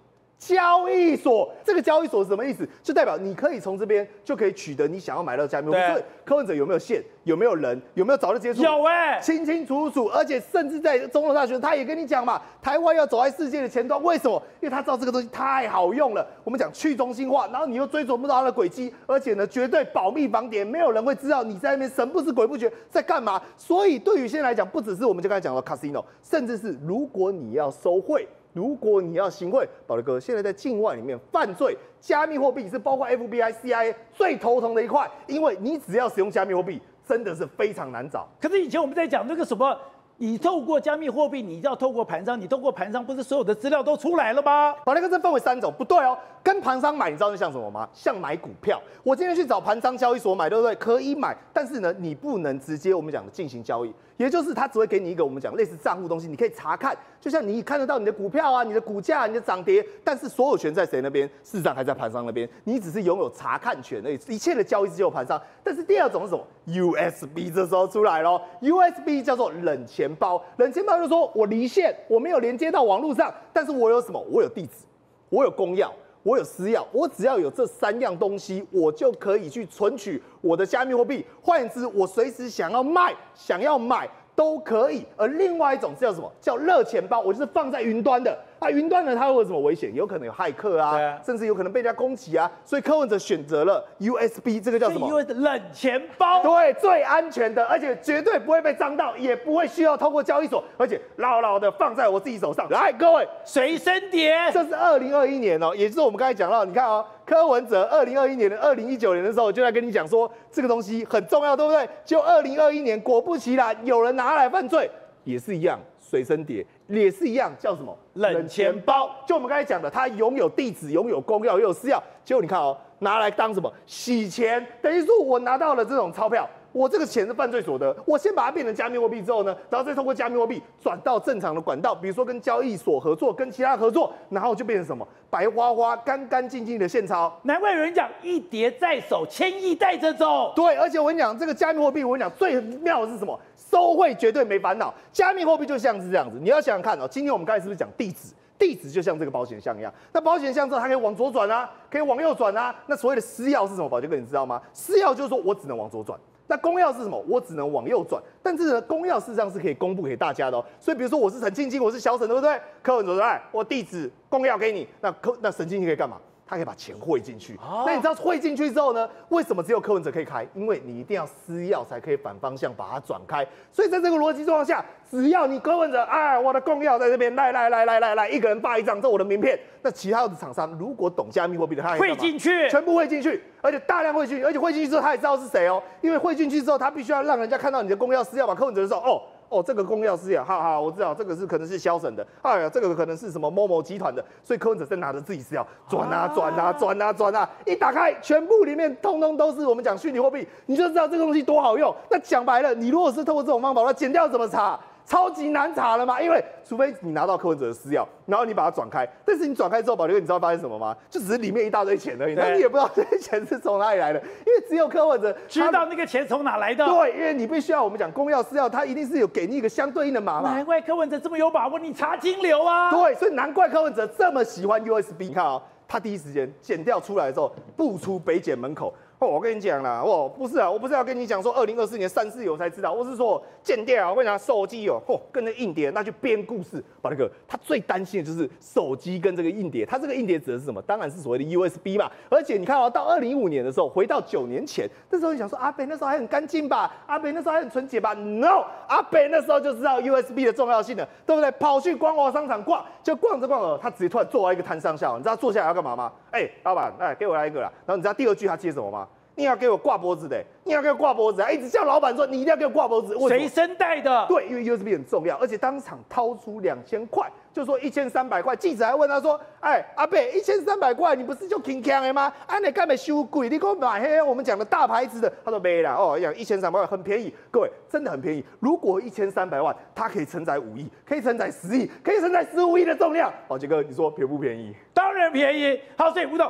交易所这个交易所是什么意思？就代表你可以从这边就可以取得你想要买到的加密货币。柯文哲有没有线？有没有人？有没有早日接触？有哎，清清楚楚。而且甚至在中统大学，他也跟你讲嘛，台湾要走在世界的前端。为什么？因为他知道这个东西太好用了。我们讲去中心化，然后你又追踪不到它的轨迹，而且呢，绝对保密防谍，没有人会知道你在那边神不知鬼不觉在干嘛。所以对于现在来讲，不只是我们就刚才讲到 casino，甚至是如果你要收贿。如果你要行贿，宝德哥，现在在境外里面犯罪，加密货币是包括 FBI、CIA 最头疼的一块，因为你只要使用加密货币，真的是非常难找。可是以前我们在讲那个什么，你透过加密货币，你要透过盘商，你透过盘商，不是所有的资料都出来了吗？把那个，这分为三种，不对哦。跟盘商买，你知道是像什么吗？像买股票。我今天去找盘商交易所买，对不对？可以买，但是呢，你不能直接我们讲的进行交易，也就是他只会给你一个我们讲类似账户东西，你可以查看，就像你看得到你的股票啊、你的股价、你的涨跌，但是所有权在谁那边？市场还在盘商那边，你只是拥有查看权而已，一切的交易只有盘商。但是第二种是什么？USB 这时候出来咯 USB 叫做冷钱钱包，冷钱包就说我离线，我没有连接到网络上，但是我有什么？我有地址，我有公钥。我有私钥，我只要有这三样东西，我就可以去存取我的加密货币。换言之，我随时想要卖、想要买都可以。而另外一种叫什么？叫热钱包，我就是放在云端的。啊，云端呢，它会有什么危险？有可能有骇客啊，甚至有可能被人家攻击啊。所以柯文哲选择了 USB，这个叫什么？冷钱包。对，最安全的，而且绝对不会被脏到，也不会需要透过交易所，而且牢牢的放在我自己手上。来，各位，随身碟。这是二零二一年哦，也就是我们刚才讲到，你看哦，柯文哲二零二一年的二零一九年的时候，就在跟你讲说这个东西很重要，对不对？就二零二一年，果不其然，有人拿来犯罪，也是一样。随身碟也是一样，叫什么冷钱包？就我们刚才讲的，它拥有地址，拥有公钥，又有私钥。结果你看哦，拿来当什么洗钱？等于说我拿到了这种钞票。我这个钱是犯罪所得，我先把它变成加密货币之后呢，然后再通过加密货币转到正常的管道，比如说跟交易所合作，跟其他合作，然后就变成什么白花花、干干净净的现钞。难怪有人讲一叠在手，千亿带着走。对，而且我跟你讲，这个加密货币，我跟你讲最妙的是什么？都会绝对没烦恼。加密货币就像是这样子，你要想想看哦，今天我们刚才是不是讲地址？地址就像这个保险箱一样，那保险箱之后它可以往左转啊，可以往右转啊。那所谓的私钥是什么？宝杰哥你知道吗？私钥就是说我只能往左转。那公钥是什么？我只能往右转，但是呢，公钥事实上是可以公布给大家的哦。所以比如说我是陈静静，我是小沈，对不对？柯文哲说：“哎，我地址公钥给你。”那柯那沈静静可以干嘛？他可以把钱汇进去。那你知道汇进去之后呢？为什么只有柯文哲可以开？因为你一定要私钥才可以反方向把它转开。所以在这个逻辑状况下，只要你柯文哲，哎，我的公钥在这边，来来来来来来，一个人发一张，这我的名片。那其他的厂商如果懂加密货币的，他汇进去，全部汇进去，而且大量汇进去，而且汇进去之后他也知道是谁哦，因为汇进去之后他必须要让人家看到你的公钥私钥，把柯文哲说哦。哦，这个公钥私钥，哈哈，我知道这个是可能是消省的，哎呀，这个可能是什么某某集团的，所以柯文哲在拿着自己资料转啊转啊转啊转啊，一打开，全部里面通通都是我们讲虚拟货币，你就知道这个东西多好用。那讲白了，你如果是透过这种方法，那剪掉怎么查？超级难查了嘛，因为除非你拿到柯文哲的私钥，然后你把它转开，但是你转开之后，保留，你知道发现什么吗？就只是里面一大堆钱而已，那你也不知道这些钱是从哪里来的，因为只有柯文哲知道那个钱从哪来的。对，因为你必须要我们讲公钥私钥，它一定是有给你一个相对应的码嘛。难怪柯文哲这么有把握，你查金流啊。对，所以难怪柯文哲这么喜欢 USB。你看啊，他第一时间剪掉出来之后，步出北检门口。哦，我跟你讲啦，哦，不是啊，我不是要跟你讲说二零二四年三四有才知道，我是说间谍啊，我跟你讲手机哦，嚯，跟那硬碟那就编故事，把那个他最担心的就是手机跟这个硬碟，他这个硬碟指的是什么？当然是所谓的 USB 嘛。而且你看哦，到二零一五年的时候，回到九年前，那时候你想说阿北那时候还很干净吧，阿北那时候还很纯洁吧？No，阿北那时候就知道 USB 的重要性了，对不对？跑去光华商场逛，就逛着逛着，他直接突然坐到一个摊上下，你知道坐下来要干嘛吗？哎，老板，哎，给我来一个啦。然后你知道第二句他接什么吗？你要给我挂脖子的，你要给我挂脖子啊！一直叫老板说你一定要给我挂脖子。随身带的。对，因为 USB 很重要，而且当场掏出两千块，就说一千三百块。记者还问他说：“哎，阿贝，一千三百块，你不是就挺强的吗？啊，你干嘛修贵？你给我买嘿，我们讲的大牌子的。”他说：“没啦，哦，讲一千三百万很便宜，各位真的很便宜。如果一千三百万，它可以承载五亿，可以承载十亿，可以承载十五亿的重量。哦，杰哥，你说便不便宜？当然便宜。好，所以吴总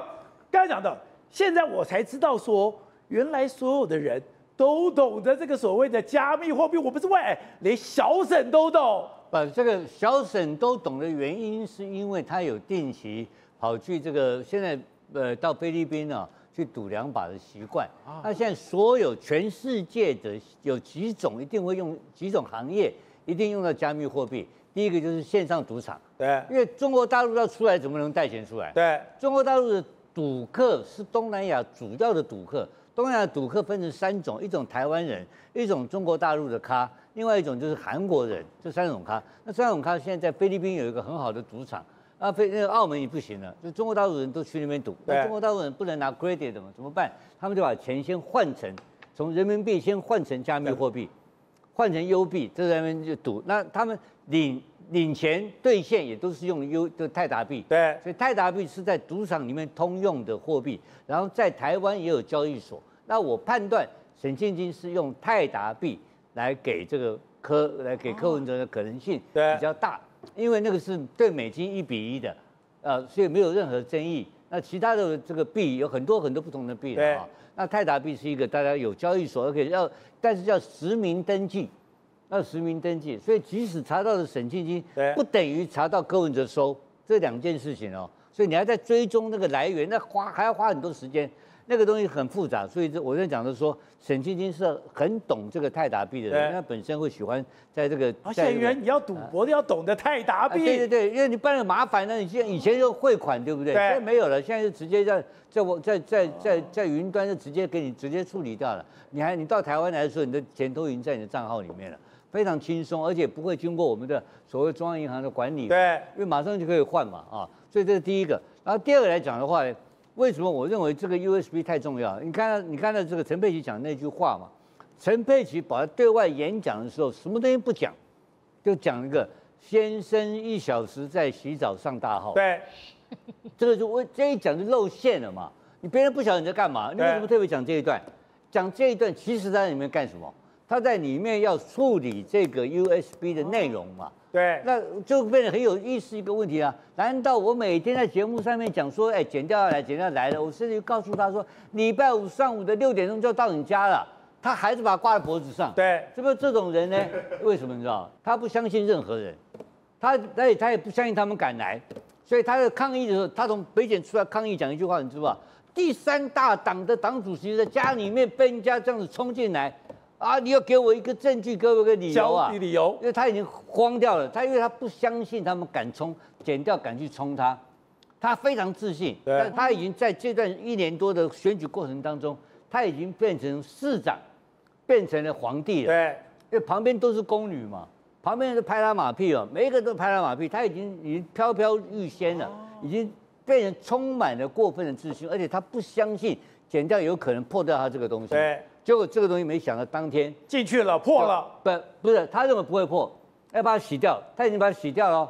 刚才讲的。现在我才知道说，原来所有的人都懂得这个所谓的加密货币。我不是问，连小沈都懂。把，这个小沈都懂的原因，是因为他有定期跑去这个现在呃到菲律宾啊去赌两把的习惯。那现在所有全世界的有几种一定会用几种行业一定用到加密货币。第一个就是线上赌场，对，因为中国大陆要出来，怎么能带钱出来？对，中国大陆的。赌客是东南亚主要的赌客，东南亚赌客分成三种，一种台湾人，一种中国大陆的咖，另外一种就是韩国人，这三种咖。那三种咖现在在菲律宾有一个很好的赌场，啊，菲那个澳门也不行了，就中国大陆人都去那边赌，那中国大陆人不能拿 credit 的嘛，怎么办？他们就把钱先换成从人民币先换成加密货币，换成 U 币，在那边就赌。那他们领。领钱兑现也都是用 U 的泰达币，对，所以泰达币是在赌场里面通用的货币，然后在台湾也有交易所。那我判断沈庆金是用泰达币来给这个柯来给柯文哲的可能性比较大，因为那个是对美金一比一的，呃，所以没有任何争议。那其他的这个币有很多很多不同的币啊，那泰达币是一个大家有交易所，而且要但是要实名登记。要实名登记，所以即使查到的沈庆金，不等于查到柯文哲收这两件事情哦。所以你还在追踪那个来源，那花还要花很多时间，那个东西很复杂。所以这我在讲的说，沈庆金是很懂这个泰达币的人，他本身会喜欢在这个。而且原你要赌博要懂得泰达币。对对对，因为你办了麻烦呢，你现在以前就汇款对不对？现在没有了，现在就直接在在我在在在在云端就直接给你直接处理掉了。你还你到台湾来的时候，你的钱都已经在你的账号里面了。非常轻松，而且不会经过我们的所谓中央银行的管理，对，因为马上就可以换嘛，啊，所以这是第一个。然后第二个来讲的话，为什么我认为这个 USB 太重要？你看到你看到这个陈佩琪讲那句话嘛？陈佩琪把对外演讲的时候，什么东西不讲，就讲一个先生一小时在洗澡上大号，对，这个就我这一讲就露馅了嘛。你别人不晓得你在干嘛，你为什么特别讲这一段？讲这一段，其实在里面干什么？他在里面要处理这个 USB 的内容嘛？对，那就变得很有意思一个问题啊！难道我每天在节目上面讲说，哎，剪掉来，剪掉来了，我甚至告诉他说，礼拜五上午的六点钟就要到你家了，他还是把它挂在脖子上。对，是不是这种人呢？[laughs] 为什么你知道？他不相信任何人，他而且他也不相信他们敢来，所以他在抗议的时候，他从北检出来抗议讲一句话，你知道第三大党的党主席在家里面被人家这样子冲进来。啊！你要给我一个证据，给我一个理由啊！理由，因为他已经慌掉了。他因为他不相信他们敢冲，剪掉敢去冲他，他非常自信。但，他已经在这段一年多的选举过程当中，他已经变成市长，变成了皇帝了。对，因为旁边都是宫女嘛，旁边人都拍他马屁哦，每一个都拍他马屁。他已经已经飘飘欲仙了，已经变成充满了过分的自信，而且他不相信剪掉有可能破掉他这个东西。对。结果这个东西没想到当天进去了，破了。不，不是，他认为不会破，要把它洗掉，他已经把它洗掉了，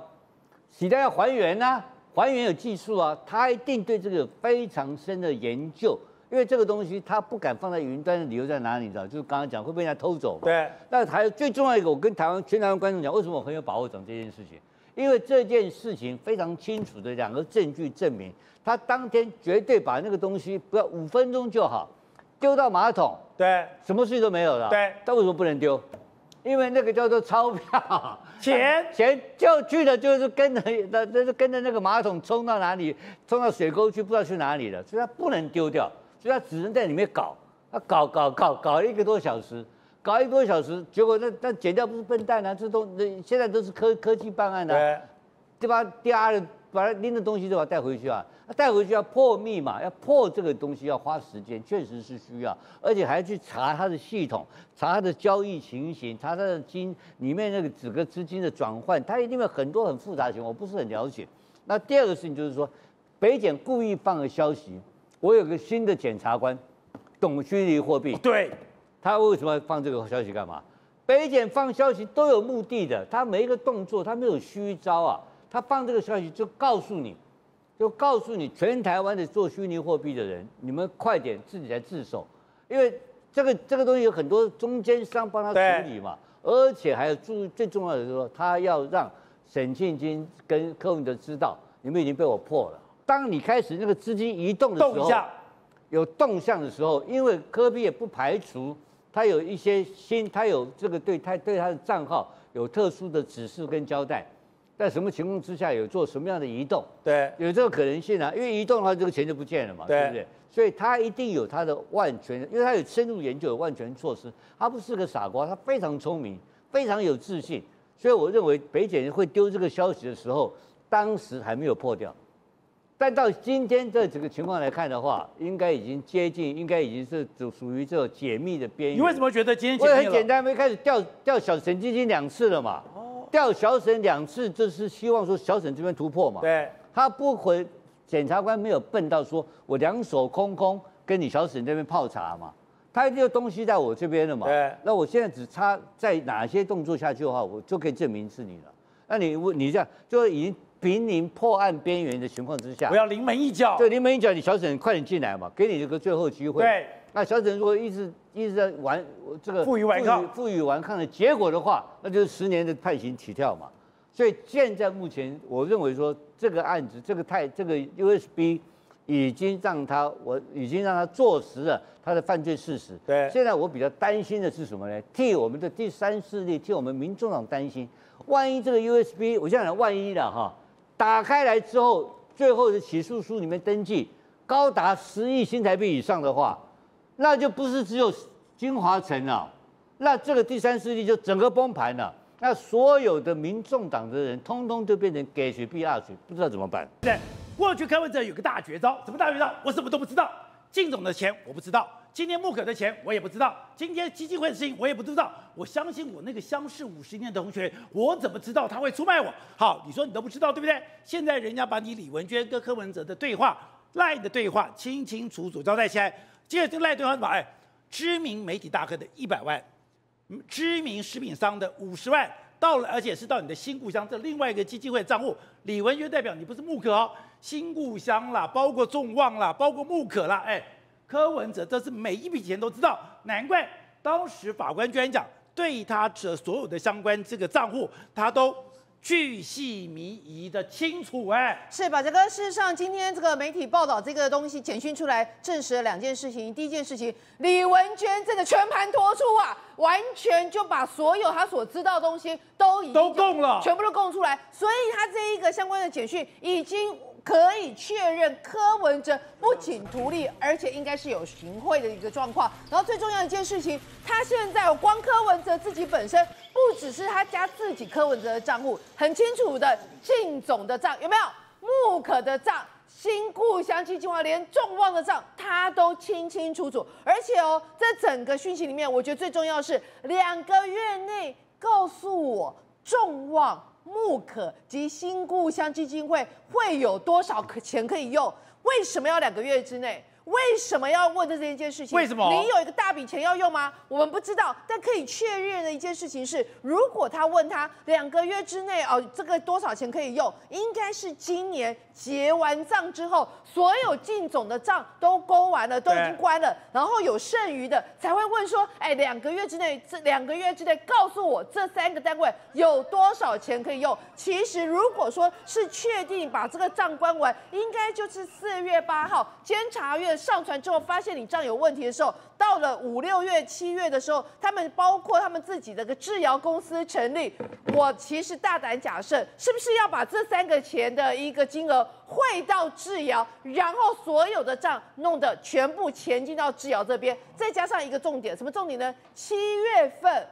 洗掉要还原呐，还原有技术啊，他一定对这个有非常深的研究，因为这个东西他不敢放在云端的理由在哪里？你知道？就是刚刚讲会被人家偷走嘛。对。那还有最重要一个，我跟台湾全台湾观众讲，为什么我很有把握讲这件事情？因为这件事情非常清楚的两个证据证明，他当天绝对把那个东西不要五分钟就好，丢到马桶，对，什么事情都没有了。对。但为什么不能丢？因为那个叫做钞票，钱 [laughs] 钱就去了，就是跟着那那是跟着那个马桶冲到哪里，冲到水沟去，不知道去哪里了，所以他不能丢掉，所以他只能在里面搞，他搞搞搞搞了一个多小时，搞一个多小时，结果那那剪掉不是笨蛋啊，这都那现在都是科科技办案的，对，对吧？第二，把他拎的东西就把他带回去啊。带回去要破密码，要破这个东西要花时间，确实是需要，而且还要去查它的系统，查它的交易情形，查它的金里面那个整个资金的转换，它一定有很多很复杂的情况，我不是很了解。那第二个事情就是说，北检故意放个消息，我有个新的检察官，懂虚拟货币，对，他为什么要放这个消息干嘛？北检放消息都有目的的，他每一个动作他没有虚招啊，他放这个消息就告诉你。就告诉你，全台湾的做虚拟货币的人，你们快点自己来自首，因为这个这个东西有很多中间商帮他处理嘛，而且还有注最重要的是说，他要让沈庆金跟柯文哲知道，你们已经被我破了。当你开始那个资金移动的时候，有动向的时候，因为科比也不排除他有一些新，他有这个对他对他的账号有特殊的指示跟交代。在什么情况之下有做什么样的移动？对，有这个可能性啊，因为移动的话，这个钱就不见了嘛，对不对？所以他一定有他的万全，因为他有深入研究，的万全措施。他不是个傻瓜，他非常聪明，非常有自信。所以我认为北检会丢这个消息的时候，当时还没有破掉。但到今天这几个情况来看的话，应该已经接近，应该已经是属属于这种解密的边缘。你为什么觉得今天解密很简单，没开始掉掉小神基金两次了嘛。调小沈两次，就是希望说小沈这边突破嘛。对，他不回，检察官没有笨到说我两手空空跟你小沈这边泡茶嘛。他一定有东西在我这边的嘛。对，那我现在只差在哪些动作下去的话，我就可以证明是你了。那你问你这样，就已经濒临破案边缘的情况之下，我要临门一脚。对，临门一脚，你小沈快点进来嘛，给你一个最后机会。对。那小沈如果一直一直在顽这个负隅顽抗、负隅顽抗的结果的话，那就是十年的判刑起跳嘛。所以现在目前，我认为说这个案子，这个太这个 USB 已经让他，我已经让他坐实了他的犯罪事实。对。现在我比较担心的是什么呢？替我们的第三势力，替我们民众党担心，万一这个 USB，我现在讲万一了哈，打开来之后，最后的起诉书里面登记高达十亿新台币以上的话。那就不是只有金华城了，那这个第三势力就整个崩盘了，那所有的民众党的人通通就变成给水必辣水，不知道怎么办。对，过去柯文哲有个大绝招，什么大绝招？我什么都不知道。靳总的钱我不知道，今天穆可的钱我也不知道，今天基金会的事情我也不知道。我相信我那个相识五十年的同学，我怎么知道他会出卖我？好，你说你都不知道，对不对？现在人家把你李文娟跟柯文哲的对话、赖的对话清清楚楚交代起来。接着这赖对方什么？哎，知名媒体大亨的一百万，知名食品商的五十万，到了，而且是到你的新故乡这另外一个基金会账户。李文娟代表你不是木可哦，新故乡啦，包括众望啦，包括木可啦，哎，柯文哲这是每一笔钱都知道，难怪当时法官居然讲，对他这所有的相关这个账户，他都。巨细靡遗的清楚，哎，是吧？这个事实上，今天这个媒体报道这个东西，简讯出来证实了两件事情。第一件事情，李文娟真的全盘托出啊，完全就把所有他所知道的东西都已都供了，全部都供出来，所以他这一个相关的简讯已经。可以确认柯文哲不仅图利，而且应该是有行贿的一个状况。然后最重要一件事情，他现在光柯文哲自己本身，不只是他家自己柯文哲的账户，很清楚的靳总的账有没有？木可的账、新故乡基金会连众望的账，他都清清楚楚。而且哦，在整个讯息里面，我觉得最重要是两个月内告诉我众望。穆可及新故乡基金会会有多少可钱可以用？为什么要两个月之内？为什么要问的这一件事情？为什么你有一个大笔钱要用吗？我们不知道，但可以确认的一件事情是，如果他问他两个月之内哦，这个多少钱可以用，应该是今年结完账之后，所有进总的账都勾完了，都已经关了，然后有剩余的才会问说，哎，两个月之内，这两个月之内告诉我这三个单位有多少钱可以用。其实如果说是确定把这个账关完，应该就是四月八号监察院上传之后，发现你账有问题的时候，到了五六月、七月的时候，他们包括他们自己的个制谣公司成立。我其实大胆假设，是不是要把这三个钱的一个金额汇到制谣，然后所有的账弄得全部钱进到制谣这边，再加上一个重点，什么重点呢？七月份。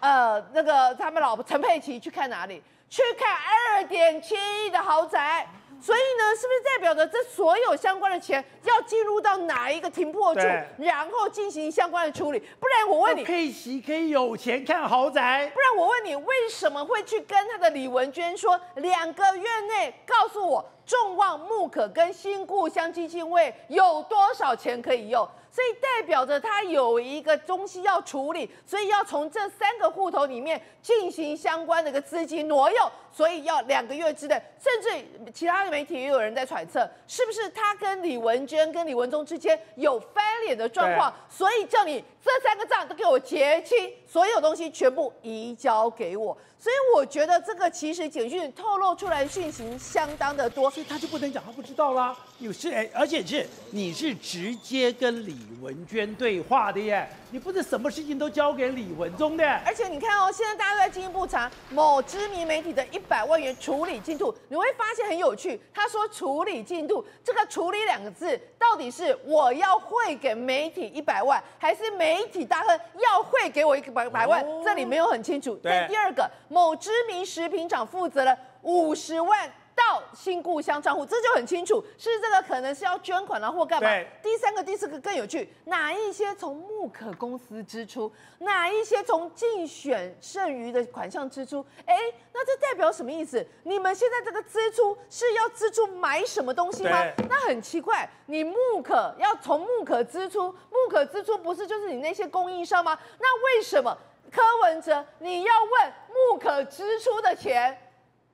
呃，那个他们老婆陈佩琪去看哪里？去看二点七亿的豪宅。所以呢，是不是代表着这所有相关的钱要进入到哪一个停泊处，然后进行相关的处理？不然我问你，佩奇可以有钱看豪宅？不然我问你，为什么会去跟他的李文娟说，两个月内告诉我众望木可跟新故乡基金会有多少钱可以用？所以代表着他有一个东西要处理，所以要从这三个户头里面进行相关的一个资金挪用，所以要两个月之内，甚至其他的媒体也有人在揣测，是不是他跟李文娟跟李文忠之间有翻脸的状况，所以叫你这三个账都给我结清，所有东西全部移交给我。所以我觉得这个其实简讯透露出来讯息相当的多，所以他就不能讲他不知道啦。有是哎，而且是你是直接跟李文娟对话的耶，你不是什么事情都交给李文忠的。而且你看哦，现在大家都在进一步查某知名媒体的一百万元处理进度，你会发现很有趣。他说处理进度，这个处理两个字到底是我要汇给媒体一百万，还是媒体大亨要汇给我一百百万？这里没有很清楚。那，第二个。某知名食品厂负责了五十万到新故乡账户，这就很清楚，是这个可能是要捐款啊或干嘛。第三个、第四个更有趣，哪一些从木可公司支出，哪一些从竞选剩余的款项支出？哎，那这代表什么意思？你们现在这个支出是要支出买什么东西吗？那很奇怪，你木可要从木可支出，木可支出不是就是你那些供应商吗？那为什么？柯文哲，你要问木可支出的钱，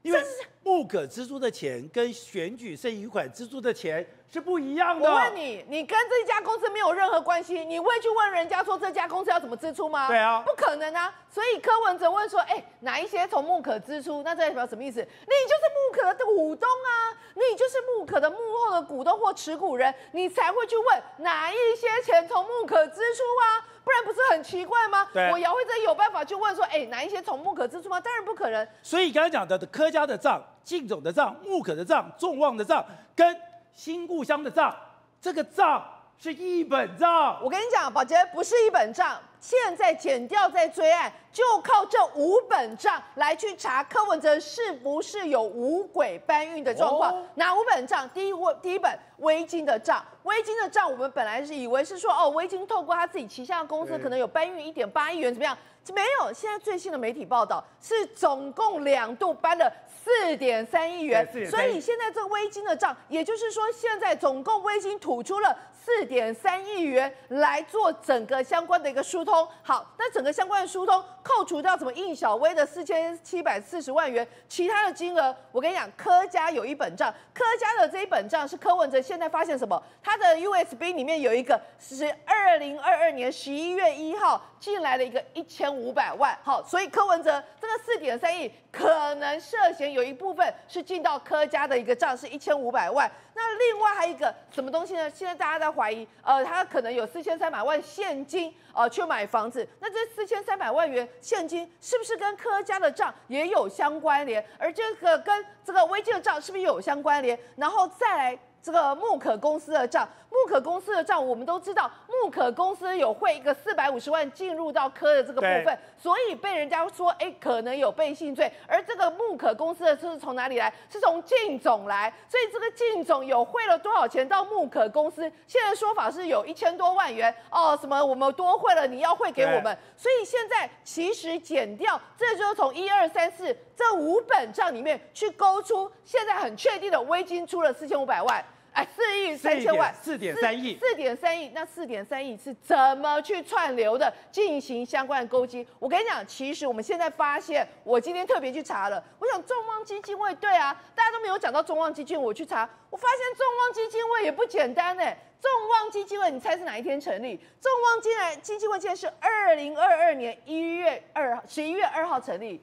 因为不可支出的钱跟选举剩余款支出的钱是不一样的。我问你，你跟这家公司没有任何关系，你会去问人家说这家公司要怎么支出吗？对啊，不可能啊。所以柯文哲问说，哎，哪一些从木可支出？那这代表什么意思？你就是木可的股东啊，你就是木可的幕后的股东或持股人，你才会去问哪一些钱从木可支出啊。不然不是很奇怪吗？我姚慧珍有办法去问说，哎，哪一些从木可支出吗？当然不可能。所以刚才讲的柯家的账、靳总的账、木可的账、众望的账跟新故乡的账，这个账是一本账。我跟你讲，宝杰不是一本账。现在减掉在追案，就靠这五本账来去查柯文哲是不是有五鬼搬运的状况。哪五本账？第一位第一本微金的账，微金的账，我们本来是以为是说哦，微金透过他自己旗下的公司可能有搬运一点八亿元，怎么样？没有。现在最新的媒体报道是总共两度搬了四点三亿元，所以现在这个微金的账，也就是说现在总共微金吐出了。四点三亿元来做整个相关的一个疏通，好，那整个相关的疏通扣除掉什么应小薇的四千七百四十万元，其他的金额，我跟你讲，柯家有一本账，柯家的这一本账是柯文哲现在发现什么？他的 USB 里面有一个是二零二二年十一月一号进来的一个一千五百万，好，所以柯文哲这个四点三亿可能涉嫌有一部分是进到柯家的一个账是一千五百万。那另外还有一个什么东西呢？现在大家在怀疑，呃，他可能有四千三百万现金，呃，去买房子。那这四千三百万元现金是不是跟柯家的账也有相关联？而这个跟这个微金的账是不是有相关联？然后再来。这个木可公司的账，木可公司的账，我们都知道，木可公司有汇一个四百五十万进入到科的这个部分，所以被人家说，哎，可能有背信罪。而这个木可公司的是从哪里来？是从靳总来，所以这个靳总有汇了多少钱到木可公司？现在说法是有一千多万元哦，什么我们多汇了，你要汇给我们。所以现在其实减掉，这就是从一二三四这五本账里面去勾出，现在很确定的微金出了四千五百万。哎，四亿三千万，四点三亿，四点三亿。那四点三亿是怎么去串流的，进行相关的勾稽？我跟你讲，其实我们现在发现，我今天特别去查了，我想众望基金会，对啊，大家都没有讲到众望基金，我去查，我发现众望基金会也不简单哎。众望基金会，你猜是哪一天成立？众望基来基金会现在是二零二二年一月二十一月二号成立。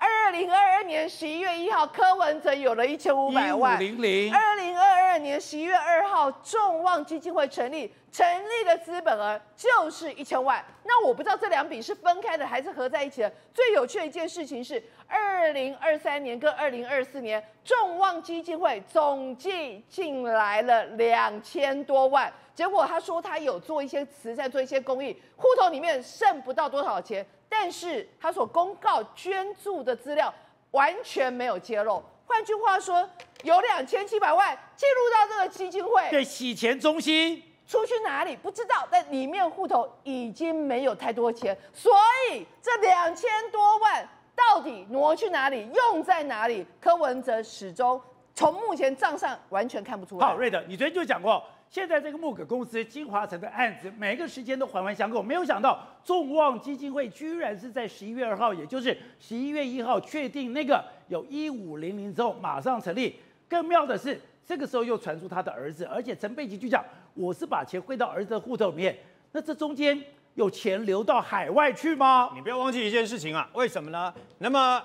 二零二二年十一月一号，柯文哲有了一千五百万。零零。二零二二年十一月二号，众望基金会成立，成立的资本额就是一千万。那我不知道这两笔是分开的还是合在一起的。最有趣的一件事情是，二零二三年跟二零二四年，众望基金会总计进来了两千多万。结果他说他有做一些慈善，做一些公益，户头里面剩不到多少钱。但是他所公告捐助的资料完全没有揭露，换句话说，有两千七百万进入到这个基金会，对洗钱中心出去哪里不知道，但里面户头已经没有太多钱，所以这两千多万到底挪去哪里，用在哪里？柯文哲始终从目前账上完全看不出来。好，瑞德，你昨天就讲过。现在这个木可公司金华城的案子，每个时间都环环相扣。没有想到众望基金会居然是在十一月二号，也就是十一月一号确定那个有一五零零之后马上成立。更妙的是，这个时候又传出他的儿子，而且陈佩琪就讲我是把钱汇到儿子的户头里面。那这中间有钱流到海外去吗？你不要忘记一件事情啊，为什么呢？那么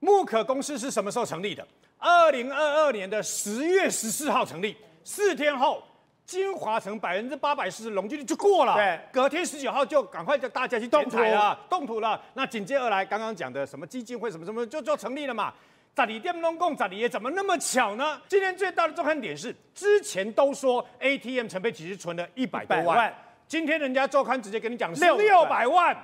木可公司是什么时候成立的？二零二二年的十月十四号成立。四天后，金华城百分之八百四十容积率就过了。对，隔天十九号就赶快叫大家去动土了，动土了。那紧接而来，刚刚讲的什么基金会什么什么就就成立了嘛。咋里电动共咋里也怎么那么巧呢？今天最大的重看点是，之前都说 ATM 陈佩其实存了一百多万，今天人家周刊直接跟你讲六六百万。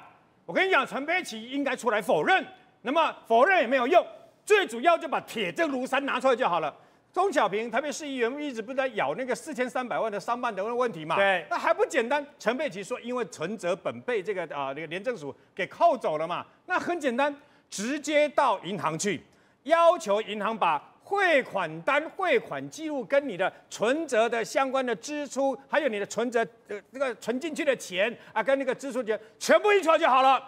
我跟你讲，陈佩琪应该出来否认，那么否认也没有用，最主要就把铁证如山拿出来就好了。钟小平特别市议员一直不是在咬那个四千三百万的商办的问题嘛？对，那还不简单？陈佩琪说，因为存折本被这个啊那个廉政署给扣走了嘛？那很简单，直接到银行去，要求银行把汇款单、汇款记录跟你的存折的相关的支出，还有你的存折呃那个存进去的钱啊，跟那个支出钱全部一出来就好了。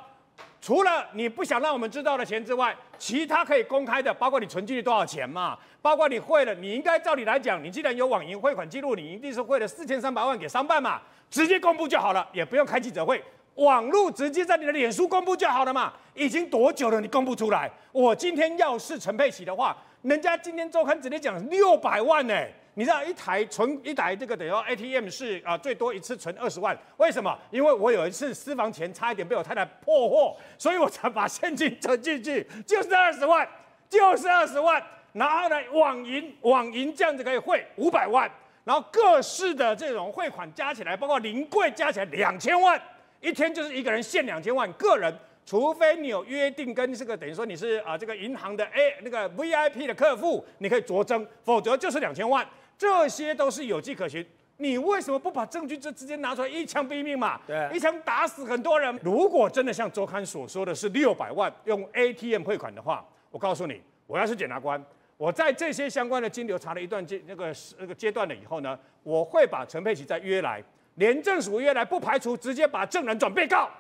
除了你不想让我们知道的钱之外，其他可以公开的，包括你存进去多少钱嘛，包括你汇了，你应该照理来讲，你既然有网银汇款记录，你一定是汇了四千三百万给商办嘛，直接公布就好了，也不用开记者会，网络直接在你的脸书公布就好了嘛。已经多久了，你公布出来？我今天要是陈佩琪的话，人家今天周刊直接讲六百万呢。你知道一台存一台这个等于说 ATM 是啊最多一次存二十万，为什么？因为我有一次私房钱差一点被我太太破获，所以我才把现金存进去，就是二十万，就是二十万。然后呢，网银网银这样子可以汇五百万，然后各式的这种汇款加起来，包括临柜加起来两千万，一天就是一个人限两千万，个人，除非你有约定跟这个等于说你是啊这个银行的 A 那个 VIP 的客户，你可以酌增，否则就是两千万。这些都是有迹可循，你为什么不把证据这直接拿出来一枪毙命嘛？对，一枪打死很多人。如果真的像周刊所说的是六百万用 ATM 汇款的话，我告诉你，我要是检察官，我在这些相关的金流查了一段阶那个那个阶段了以后呢，我会把陈佩琪再约来，廉政署约来，不排除直接把证人转被告。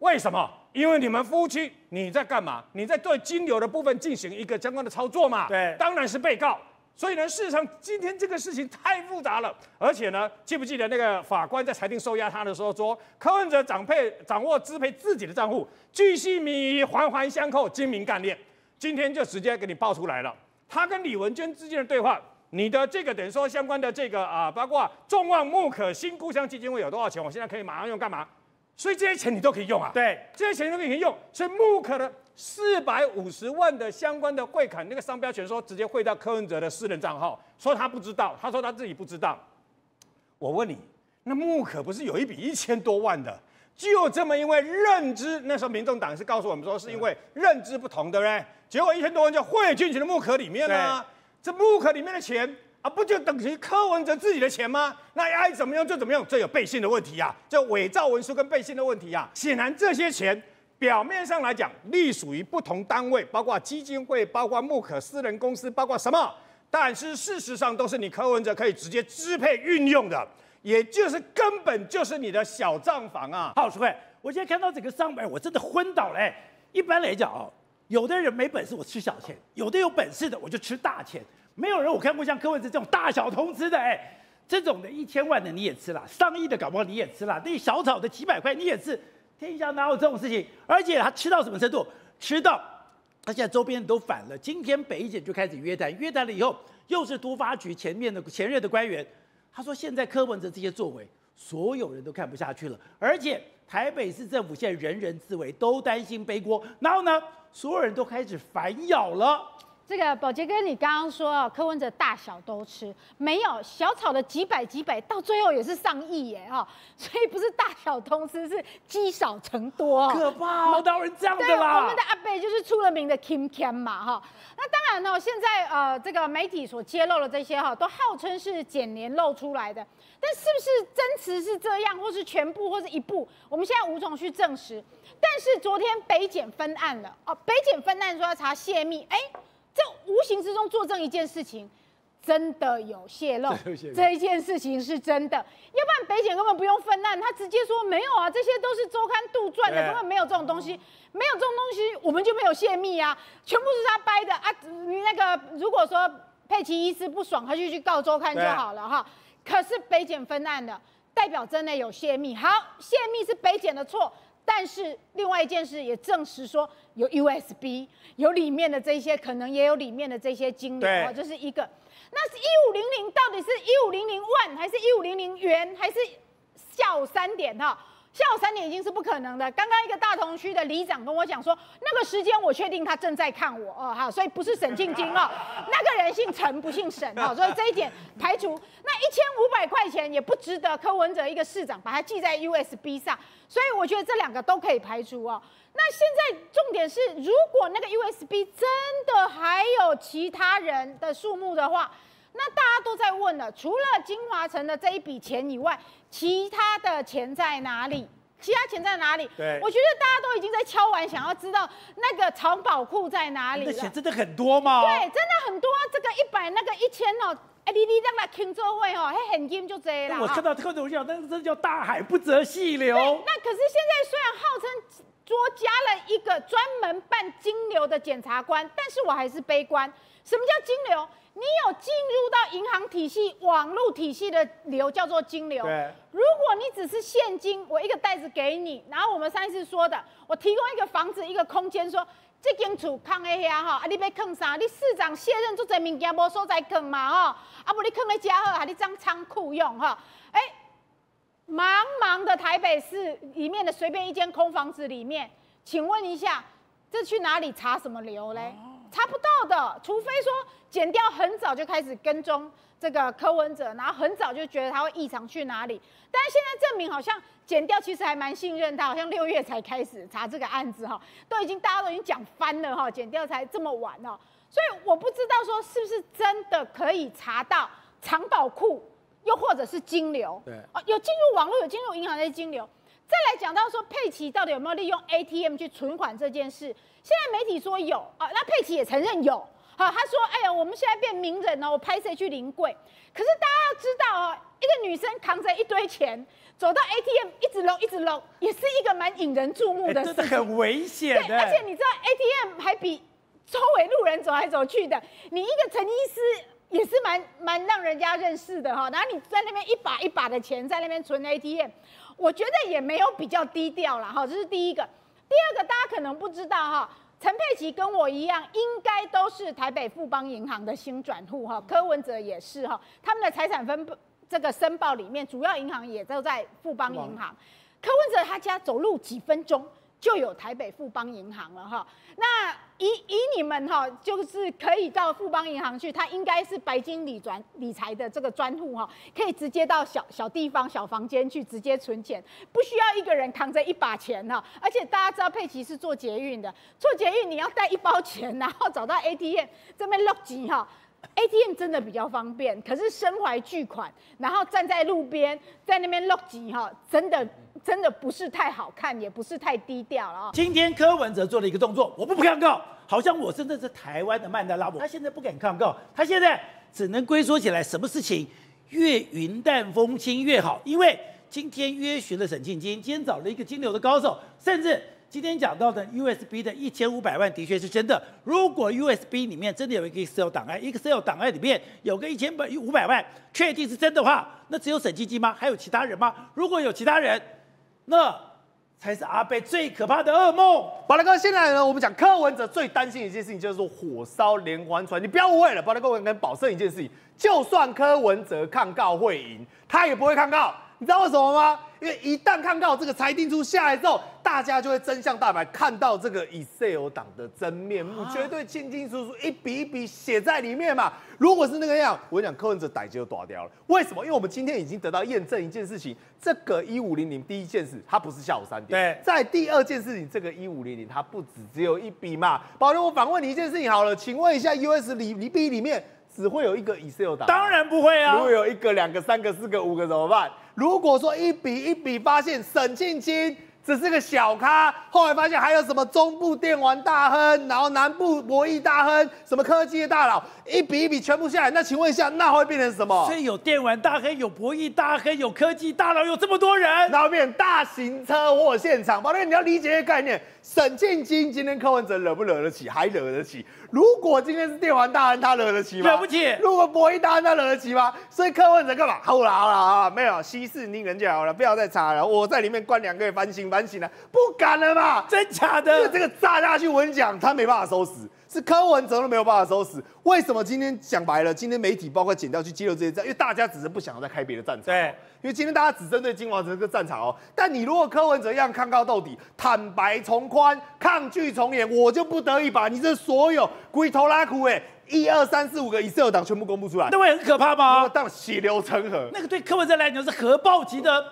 为什么？因为你们夫妻你在干嘛？你在对金流的部分进行一个相关的操作嘛？对，当然是被告。所以呢，事实上今天这个事情太复杂了，而且呢，记不记得那个法官在裁定收押他的时候说，柯文哲掌配掌握支配自己的账户，巨细靡遗，环环相扣，精明干练。今天就直接给你爆出来了，他跟李文娟之间的对话，你的这个等于说相关的这个啊，包括众望穆可新故乡基金会有多少钱，我现在可以马上用干嘛？所以这些钱你都可以用啊，对，这些钱都可以用。所以穆可的四百五十万的相关的汇款那个商标权，说直接汇到柯文哲的私人账号，说他不知道，他说他自己不知道。我问你，那木可不是有一笔一千多万的？就这么因为认知，那时候民众党是告诉我们说，是因为认知不同，对不对？结果一千多万就汇进去的木可里面呢，这木可里面的钱。啊，不就等于柯文哲自己的钱吗？那爱怎么用就怎么用，这有背信的问题啊，这伪造文书跟背信的问题啊。显然这些钱表面上来讲隶属于不同单位，包括基金会，包括慕可私人公司，包括什么但是事实上都是你柯文哲可以直接支配运用的，也就是根本就是你的小账房啊。好，徐慧，我现在看到整个上百，我真的昏倒了、欸。一般来讲哦，有的人没本事我吃小钱，有的有本事的我就吃大钱。没有人我看过像柯文哲这种大小通吃的，哎，这种的一千万的你也吃了，上亿的搞不好你也吃了，那小草的几百块你也吃，天下哪有这种事情？而且他吃到什么程度？吃到他现在周边都反了。今天北检就开始约谈，约谈了以后又是都发局前面的前任的官员，他说现在柯文哲这些作为，所有人都看不下去了，而且台北市政府现在人人自危，都担心背锅，然后呢，所有人都开始反咬了。这个宝杰哥，你刚刚说柯文哲大小都吃，没有小炒的几百几百，到最后也是上亿耶哈，所以不是大小通吃，是积少成多，可怕，哪有人这样的对，啦？我们的阿贝就是出了名的 Kim Kim 嘛哈。那当然呢，现在呃这个媒体所揭露的这些哈，都号称是简年露出来的，但是不是真实是这样，或是全部，或是一部，我们现在无从去证实。但是昨天北检分案了哦，北检分案说要查泄密，哎。这无形之中作证一件事情，真的 [laughs] 有泄露，这一件事情是真的，要不然北检根本不用分案，他直接说没有啊，这些都是周刊杜撰的，根本没有这种东西，没有这种东西，我们就没有泄密啊，全部是他掰的。啊！你那个如果说佩奇医师不爽，他就去告周刊就好了哈。可是北检分案的，代表真的有泄密，好，泄密是北检的错。但是另外一件事也证实说有 USB，有里面的这些，可能也有里面的这些金流啊，这是一个。那是一五零零到底是一五零零万还是一五零零元还是下午三点哈？下午三点已经是不可能的。刚刚一个大同区的里长跟我讲说，那个时间我确定他正在看我哦，好，所以不是沈静晶哦，[laughs] 那个人姓陈不姓沈哦，[laughs] 所以这一点排除。那一千五百块钱也不值得柯文哲一个市长把它记在 USB 上，所以我觉得这两个都可以排除哦。那现在重点是，如果那个 USB 真的还有其他人的数目的话。那大家都在问了，除了金华城的这一笔钱以外，其他的钱在哪里？其他钱在哪里？对，我觉得大家都已经在敲完，想要知道那个藏宝库在哪里了。钱真的很多吗？对，真的很多。这个一百，那个一千哦，哎，你你让他听座位哦，还很金就这了。我看到这个东西，那个真叫大海不择细流。那可是现在虽然号称多加了一个专门办金流的检察官，但是我还是悲观。什么叫金流？你有进入到银行体系、网络体系的流叫做金流。对。如果你只是现金，我一个袋子给你，然后我们上一次说的，我提供一个房子、一个空间，说这间厝空在遐哈，啊，你被坑啥？你市长卸任做这物件无所在坑嘛哈？啊，不你坑在家好，还你当仓库用哈？哎，茫茫的台北市里面的随便一间空房子里面，请问一下，这去哪里查什么流嘞？查不到的，除非说剪掉很早就开始跟踪这个柯文哲，然后很早就觉得他会异常去哪里。但是现在证明好像剪掉其实还蛮信任他，好像六月才开始查这个案子哈，都已经大家都已经讲翻了哈，剪掉才这么晚哦。所以我不知道说是不是真的可以查到藏宝库，又或者是金流，对啊，有进入网络，有进入银行的金流。再来讲到说佩奇到底有没有利用 ATM 去存款这件事，现在媒体说有啊，那佩奇也承认有。好，他说：“哎呀，我们现在变名人了，我拍谁去临柜？可是大家要知道哦，一个女生扛着一堆钱走到 ATM 一直搂一直搂，也是一个蛮引人注目的事，真的很危险对，而且你知道 ATM 还比周围路人走来走去的，你一个陈医师也是蛮蛮让人家认识的哈。然后你在那边一把一把的钱在那边存 ATM。”我觉得也没有比较低调了哈，这是第一个。第二个，大家可能不知道哈，陈佩琪跟我一样，应该都是台北富邦银行的新转户哈，柯文哲也是哈，他们的财产分这个申报里面，主要银行也都在富邦银行。柯文哲他家走路几分钟。就有台北富邦银行了哈，那以以你们哈，就是可以到富邦银行去，它应该是白金理专理财的这个专户哈，可以直接到小小地方小房间去直接存钱，不需要一个人扛着一把钱哈。而且大家知道佩奇是做捷运的，做捷运你要带一包钱，然后找到 ATM 这边落钱哈，ATM 真的比较方便，可是身怀巨款，然后站在路边在那边落钱哈，真的。真的不是太好看，也不是太低调了啊！今天柯文哲做了一个动作，我不不抗告，好像我真的是台湾的曼德拉姆。他现在不敢抗告，他现在只能龟缩起来，什么事情越云淡风轻越好。因为今天约询了沈庆金，今天找了一个金流的高手，甚至今天讲到的 USB 的一千五百万的确是真的。如果 USB 里面真的有一个 Excel 档案，Excel 档案里面有个一千百五百万，确定是真的话，那只有沈庆金吗？还有其他人吗？如果有其他人，那才是阿贝最可怕的噩梦。宝来哥，现在呢，我们讲柯文哲最担心的一件事情，就是说火烧连环船。你不要误会了，宝来哥，我跟保证一件事情，就算柯文哲抗告会赢，他也不会抗告。你知道为什么吗？因为一旦看到这个裁定书下来之后，大家就会真相大白，看到这个 Excel 党的真面目，绝对清清楚楚，一笔一笔写在里面嘛。如果是那个样，我跟你讲，柯文哲逮就躲掉了。为什么？因为我们今天已经得到验证一件事情，这个一五零零第一件事，它不是下午三点。对在第二件事情，这个一五零零它不止只有一笔嘛。保留，我反问你一件事情好了，请问一下，US 里里币里面只会有一个 Excel 档？当然不会啊如果，有一个、两个、三个、四个、五个怎么办？如果说一笔一笔发现沈庆金只是个小咖，后来发现还有什么中部电玩大亨，然后南部博弈大亨，什么科技的大佬，一笔一笔全部下来，那请问一下，那会变成什么所？以有电玩大亨，有博弈大亨，有科技大佬，有这么多人。然后变成大型车祸现场。宝贝，你要理解一个概念，沈庆金今天柯文哲惹不惹得起？还惹得起。如果今天是电玩大亨，他惹得起吗？惹不起如果博弈大亨，他惹得起吗？所以柯文哲干嘛？好了好了好了，没有息事宁人就好了，不要再查了。我在里面关两个月，反省反省了，不敢了嘛。真假的？这个炸下去，我跟你讲，他没办法收拾，是柯文哲都没有办法收拾。为什么今天讲白了，今天媒体包括剪掉去揭露这些战，因为大家只是不想要再开别的战场。对，因为今天大家只针对金华城这个战场哦。但你如果柯文哲一样抗告到底，坦白从宽，抗拒从严，我就不得已把你这所有龟头拉苦哎，一二三四五个以色列党全部公布出来，那会很可怕吗？当血流成河。那个对柯文哲来讲是核爆级的。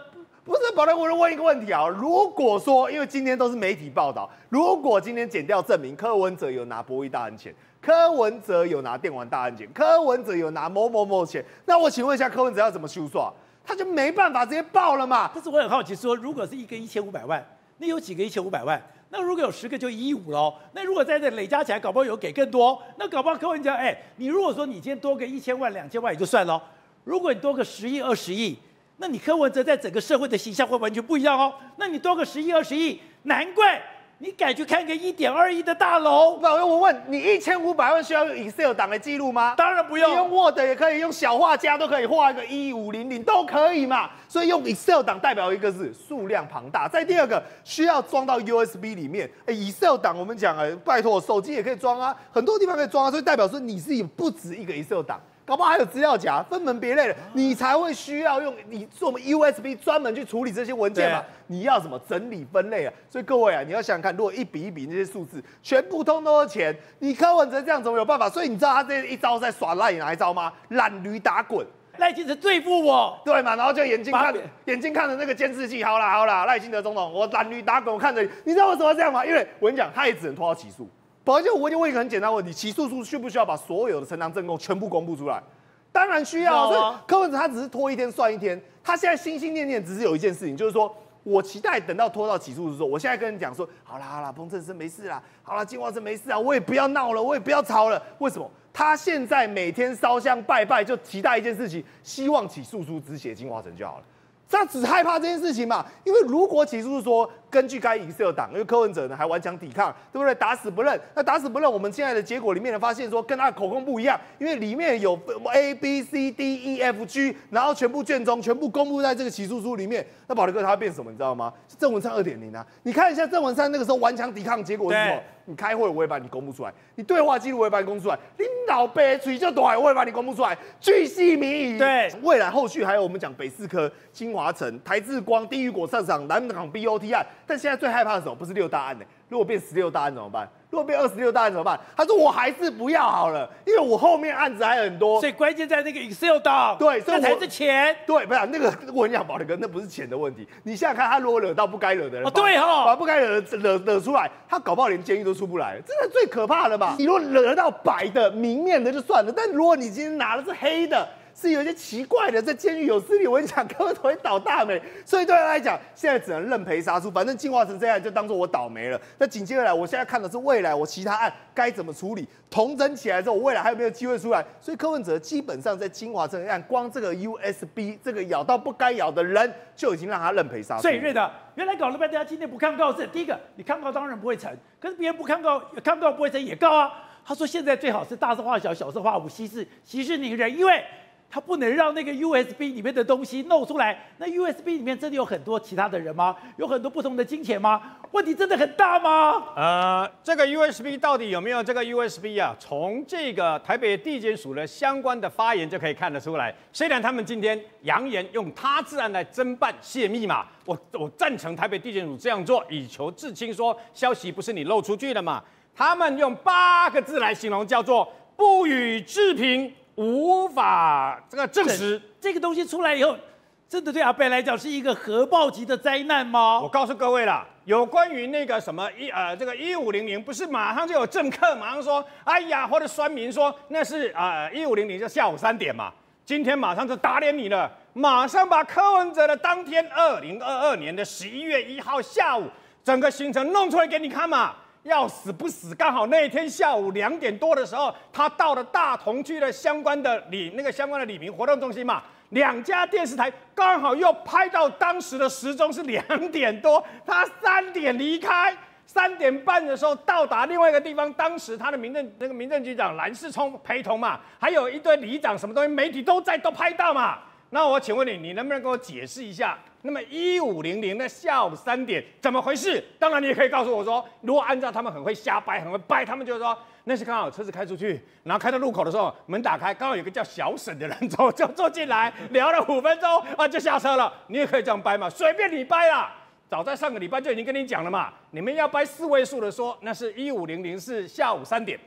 不是，宝来，我就问一个问题啊。如果说，因为今天都是媒体报道，如果今天检调证明柯文哲有拿博弈大案钱，柯文哲有拿电玩大案钱，柯文哲有拿某某某钱，那我请问一下，柯文哲要怎么修算？他就没办法直接报了嘛。但是我很好奇说，如果是一个一千五百万，那有几个一千五百万？那如果有十个就一亿五喽。那如果在这累加起来，搞不好有给更多。那搞不好柯文哲，哎，你如果说你今天多个一千万、两千万也就算了，如果你多个十亿、二十亿，那你柯文哲在整个社会的形象会完全不一样哦。那你多个十亿、二十亿，难怪你改去看个一点二亿的大楼。不，我问你，一千五百万需要用 Excel 档的记录吗？当然不你用用，Word 也可以，用小画家都可以画一个一五零零都可以嘛。所以用 Excel 档代表一个是数量庞大，再第二个需要装到 USB 里面。哎，Excel 档我们讲啊，拜托手机也可以装啊，很多地方可以装啊，所以代表说你是有不止一个 Excel 档。搞不好还有资料夹，分门别类的，你才会需要用你做我们 USB 专门去处理这些文件嘛。你要什么整理分类啊？所以各位啊，你要想想看，如果一笔一笔那些数字全部通通是钱，你柯文哲这样怎么有办法？所以你知道他这一招在耍赖哪一招吗？懒驴打滚。赖清德对付我，对嘛？然后就眼睛看把眼睛看着那个监视器，好啦好啦，赖清德总统，我懒驴打滚，我看着你，你知道为什么要这样吗？因为我跟你讲，他也只能拖到起诉。而且我就问一个很简单的问题：起诉书需不需要把所有的呈堂证供全部公布出来？当然需要啊。要啊所以柯文哲他只是拖一天算一天，他现在心心念念只是有一件事情，就是说。我期待等到拖到起诉的时候，我现在跟你讲说，好啦好啦，彭正生没事啦，好啦，金华生没事啊，我也不要闹了，我也不要吵了。为什么？他现在每天烧香拜拜，就期待一件事情，希望起诉书只写金华城就好了。他只害怕这件事情嘛，因为如果起诉是说根据该 Excel 档，因为柯文哲呢还顽强抵抗，对不对？打死不认。那打死不认，我们现在的结果里面呢，发现说跟他的口供不一样，因为里面有 A B C D E F G，然后全部卷宗全部公布在这个起诉书里面。那宝德哥他会变什么？你知道吗？是郑文灿二点零啊！你看一下郑文灿那个时候顽强抵抗，结果是什么？你开会我也把你公布出来，你对话记录我也把你公布出来，你老白嘴就短，我也把你公布出来，巨细靡遗。对未来后续还有我们讲北四科、清华城、台智光、地狱果上场、南港 BOT 案，但现在最害怕的是什么？不是六大案呢、如果变十六大案怎么办？如果变二十六大案怎么办？他说我还是不要好了，因为我后面案子还很多所。以关键在那个 Excel 档，对所以才是钱。对，不是那个我跟你讲，宝德哥，那不是钱的问题。你想想看，他如果惹到不该惹的人，哦对哦把不该惹的惹惹出来，他搞不好连监狱都出不来，这是最可怕的吧。你如果惹到白的、明面的就算了，但如果你今天拿的是黑的，是有一些奇怪的，在监狱有势力，我跟你讲，根本会倒大霉。所以对他来讲，现在只能认赔杀出，反正进化成这样，就当做我倒霉了。那紧接着来，我现在看的是未来我其他案该怎么处理，同整起来之后，未来还有没有机会出来？所以柯文哲基本上在金华这个案，光这个 USB 这个咬到不该咬的人，就已经让他认赔杀出。所以瑞德，原来搞了半天，他今天不看告是第一个，你看告当然不会成，可是别人不看告，看告不会成也告啊。他说现在最好是大事化小，小事化无，息事息事宁人，因为。他不能让那个 USB 里面的东西露出来。那 USB 里面真的有很多其他的人吗？有很多不同的金钱吗？问题真的很大吗？呃，这个 USB 到底有没有这个 USB 啊？从这个台北地检署的相关的发言就可以看得出来。虽然他们今天扬言用他自案来侦办泄密码，我我赞成台北地检署这样做，以求自清，说消息不是你漏出去的嘛。他们用八个字来形容，叫做不予置评。无法这个证实这个东西出来以后，真的对阿贝来讲是一个核爆级的灾难吗？我告诉各位了，有关于那个什么一呃这个一五零零，不是马上就有政客马上说，哎呀，或者酸民说那是啊一五零零就下午三点嘛，今天马上就打脸你了，马上把柯文哲的当天二零二二年的十一月一号下午整个行程弄出来给你看嘛。要死不死，刚好那一天下午两点多的时候，他到了大同区的相关的李那个相关的李明活动中心嘛，两家电视台刚好又拍到当时的时钟是两点多，他三点离开，三点半的时候到达另外一个地方，当时他的民政那个民政局长蓝世聪陪同嘛，还有一堆里长什么东西，媒体都在都拍到嘛。那我请问你，你能不能给我解释一下？那么一五零零那下午三点怎么回事？当然你也可以告诉我说，如果按照他们很会瞎掰、很会掰，他们就是说那是刚好车子开出去，然后开到路口的时候门打开，刚好有个叫小沈的人走就坐进来，聊了五分钟啊就下车了。你也可以这样掰嘛，[laughs] 随便你掰啦。早在上个礼拜就已经跟你讲了嘛，你们要掰四位数的说，那是一五零零是下午三点，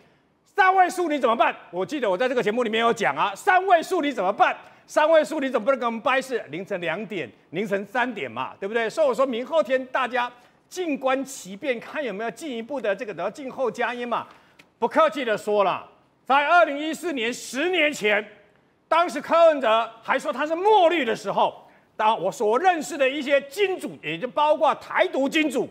三位数你怎么办？我记得我在这个节目里面有讲啊，三位数你怎么办？三位数你总不能跟我们掰是凌晨两点、凌晨三点嘛，对不对？所以我说明后天大家静观其变，看有没有进一步的这个得静候佳音嘛。不客气的说了，在二零一四年十年前，当时柯文哲还说他是墨绿的时候，当我所认识的一些金主，也就包括台独金主，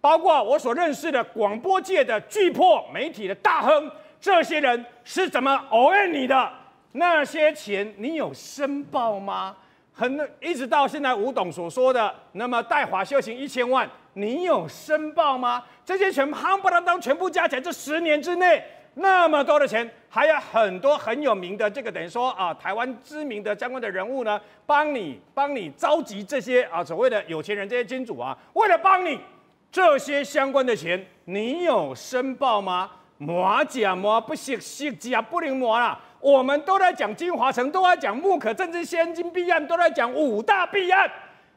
包括我所认识的广播界的巨破媒体的大亨，这些人是怎么偶怨你的？那些钱你有申报吗？很一直到现在吴董所说的，那么代华修行一千万，你有申报吗？这些钱夯不啷当全部加起来，这十年之内那么多的钱，还有很多很有名的这个等于说啊，台湾知名的相关的人物呢，帮你帮你召集这些啊所谓的有钱人这些金主啊，为了帮你这些相关的钱，你有申报吗？磨假磨不行，洗假不能磨了。我们都在讲金华城，都在讲木可政治先金弊案，都在讲五大弊案。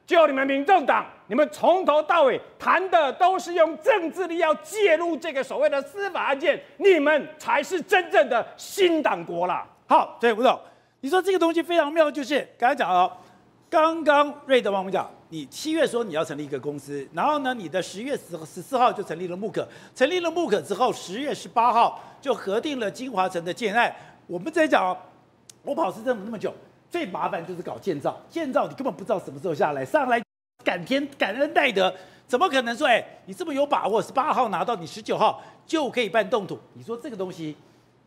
就你们民众党，你们从头到尾谈的都是用政治力要介入这个所谓的司法案件，你们才是真正的新党国啦。好，对吴总，你说这个东西非常妙，就是刚才讲了，刚刚瑞德帮我们讲，你七月说你要成立一个公司，然后呢，你的十月十十四号就成立了木可，成立了木可之后，十月十八号就核定了金华城的建案。我们在讲，我跑市政府那么久，最麻烦就是搞建造。建造你根本不知道什么时候下来，上来感天感恩戴德，怎么可能说，哎，你这么有把握，十八号拿到，你十九号就可以办动土？你说这个东西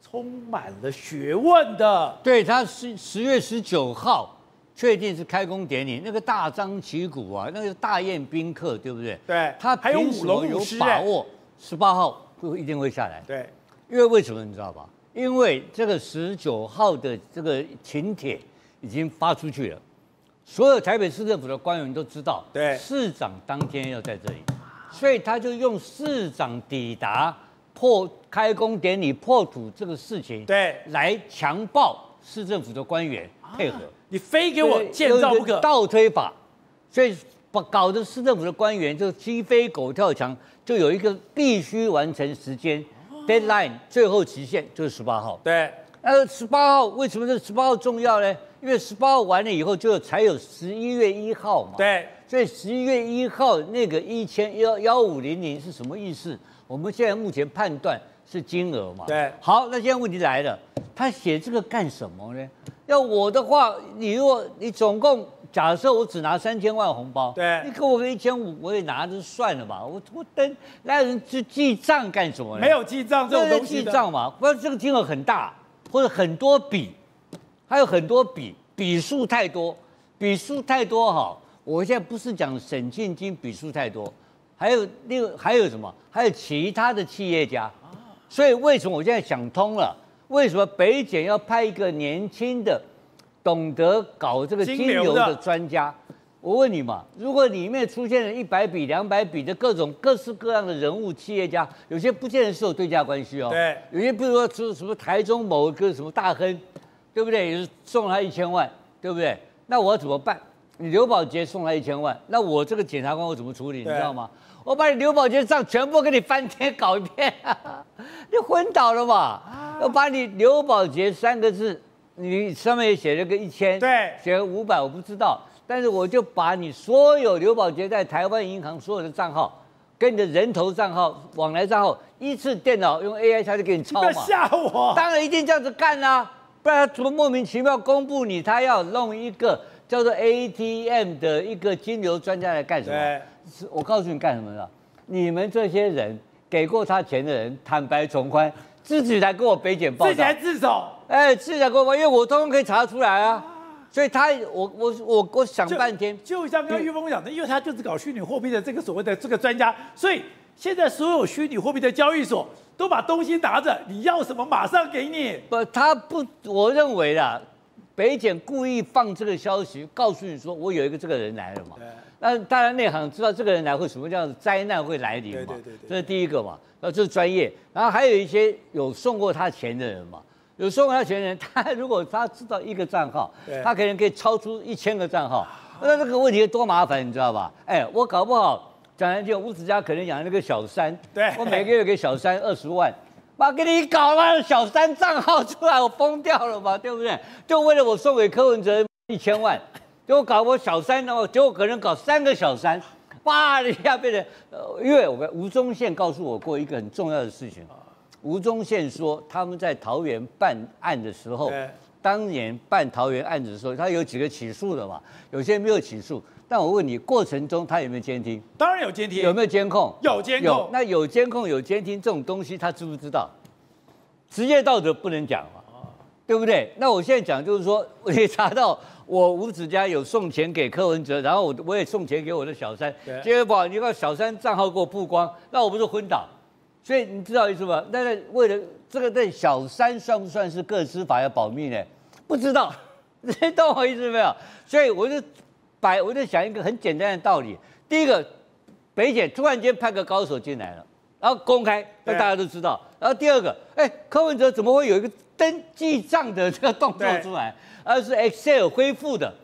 充满了学问的。对，他十十月十九号确定是开工典礼，那个大张旗鼓啊，那个大宴宾客，对不对？对，他还有五龙有，把握十八号会一定会下来。对，因为为什么你知道吧？因为这个十九号的这个请帖已经发出去了，所有台北市政府的官员都知道，对，市长当天要在这里，所以他就用市长抵达破开工典礼破土这个事情，对，来强暴市政府的官员配合，你非给我建造不可，倒推法，所以把搞得市政府的官员就鸡飞狗跳墙，就有一个必须完成时间。Deadline 最后期限就是十八号。对，那，十八号为什么这十八号重要呢？因为十八号完了以后，就才有十一月一号嘛。对，所以十一月一号那个一千幺幺五零零是什么意思？我们现在目前判断是金额嘛。对，好，那现在问题来了，他写这个干什么呢？要我的话，你如果你总共假设我只拿三千万红包，对你给我个一千五，我也拿着算了吧。我我等那人去记账干什么呢？没有记账这种那东西的记账嘛，不然这个金额很大，或者很多笔，还有很多笔，笔数太多，笔数太多哈。我现在不是讲沈庆金笔数太多，还有另还有什么？还有其他的企业家。所以为什么我现在想通了？为什么北检要派一个年轻的、懂得搞这个金金流的专家？我问你嘛，如果里面出现了一百笔、两百笔的各种各式各样的人物、企业家，有些不见得是有对价关系哦。对有些比如说什什么台中某个什么大亨，对不对？也是送他一千万，对不对？那我要怎么办？你刘宝杰送他一千万，那我这个检察官我怎么处理？你知道吗？我把你刘宝杰账全部给你翻天搞一遍，[laughs] 你昏倒了吧？要把你刘宝杰三个字，你上面也写了个一千，对写个五百，我不知道，但是我就把你所有刘宝杰在台湾银行所有的账号，跟你的人头账号、往来账号，依次电脑用 AI 下去给你不要抄嘛。吓我。当然一定这样子干啦、不然他怎么莫名其妙公布你？他要弄一个叫做 ATM 的一个金流专家来干什么？我告诉你干什么了？你们这些人给过他钱的人，坦白从宽，自己来跟我北检报道自己来。自首，哎，自己来跟我报，因为我通通可以查得出来啊。所以他，我我我我想半天，就像刚刚玉峰讲的，因为他就是搞虚拟货币的这个所谓的这个专家，所以现在所有虚拟货币的交易所都把东西拿着，你要什么马上给你。不，他不，我认为啦，北检故意放这个消息，告诉你说我有一个这个人来了嘛。那当然内行知道这个人来会什么样的灾难会来临嘛。对对对对这是第一个嘛，那这是专业。然后还有一些有送过他钱的人嘛，有送过他钱的人，他如果他知道一个账号，他可能可以超出一千个账号，那这个问题多麻烦，你知道吧？哎，我搞不好讲难听，吴子嘉可能养了个小三，对我每个月给小三二十万。妈，给你搞了小三账号出来，我疯掉了嘛，对不对？就为了我送给柯文哲一千万，[laughs] 结果搞我小三，然后结果可能搞三个小三，哇，一下变成，呃，因为我们吴宗宪告诉我过一个很重要的事情，吴宗宪说他们在桃园办案的时候对，当年办桃园案子的时候，他有几个起诉的嘛，有些没有起诉，但我问你，过程中他有没有监听？当然有监听，有没有监控？有监有控，那有监控有监听这种东西，他知不知道？职业道德不能讲嘛，对不对？那我现在讲就是说，我也查到我吴子嘉有送钱给柯文哲，然后我我也送钱给我的小三，结果你把小三账号给我曝光，那我不是昏倒？所以你知道意思吗？那那为了这个，那小三算不算是个资法要保密呢？不知道，[laughs] 你懂我意思没有？所以我就摆，我就想一个很简单的道理。第一个，北检突然间派个高手进来了，然后公开，让大家都知道。然后第二个，哎，柯文哲怎么会有一个登记账的这个动作出来？而是 Excel 恢复的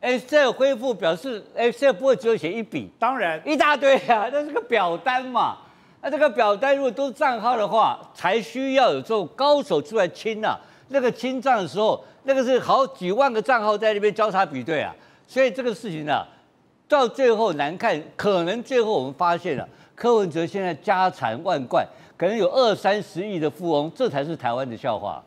，Excel 恢复表示 Excel 不会只有写一笔，当然一大堆啊，那是个表单嘛。那这个表单如果都是账号的话，才需要有这种高手出来清啊。那个清账的时候，那个是好几万个账号在那边交叉比对啊。所以这个事情呢、到最后难看，可能最后我们发现了，柯文哲现在家财万贯，可能有二三十亿的富翁，这才是台湾的笑话。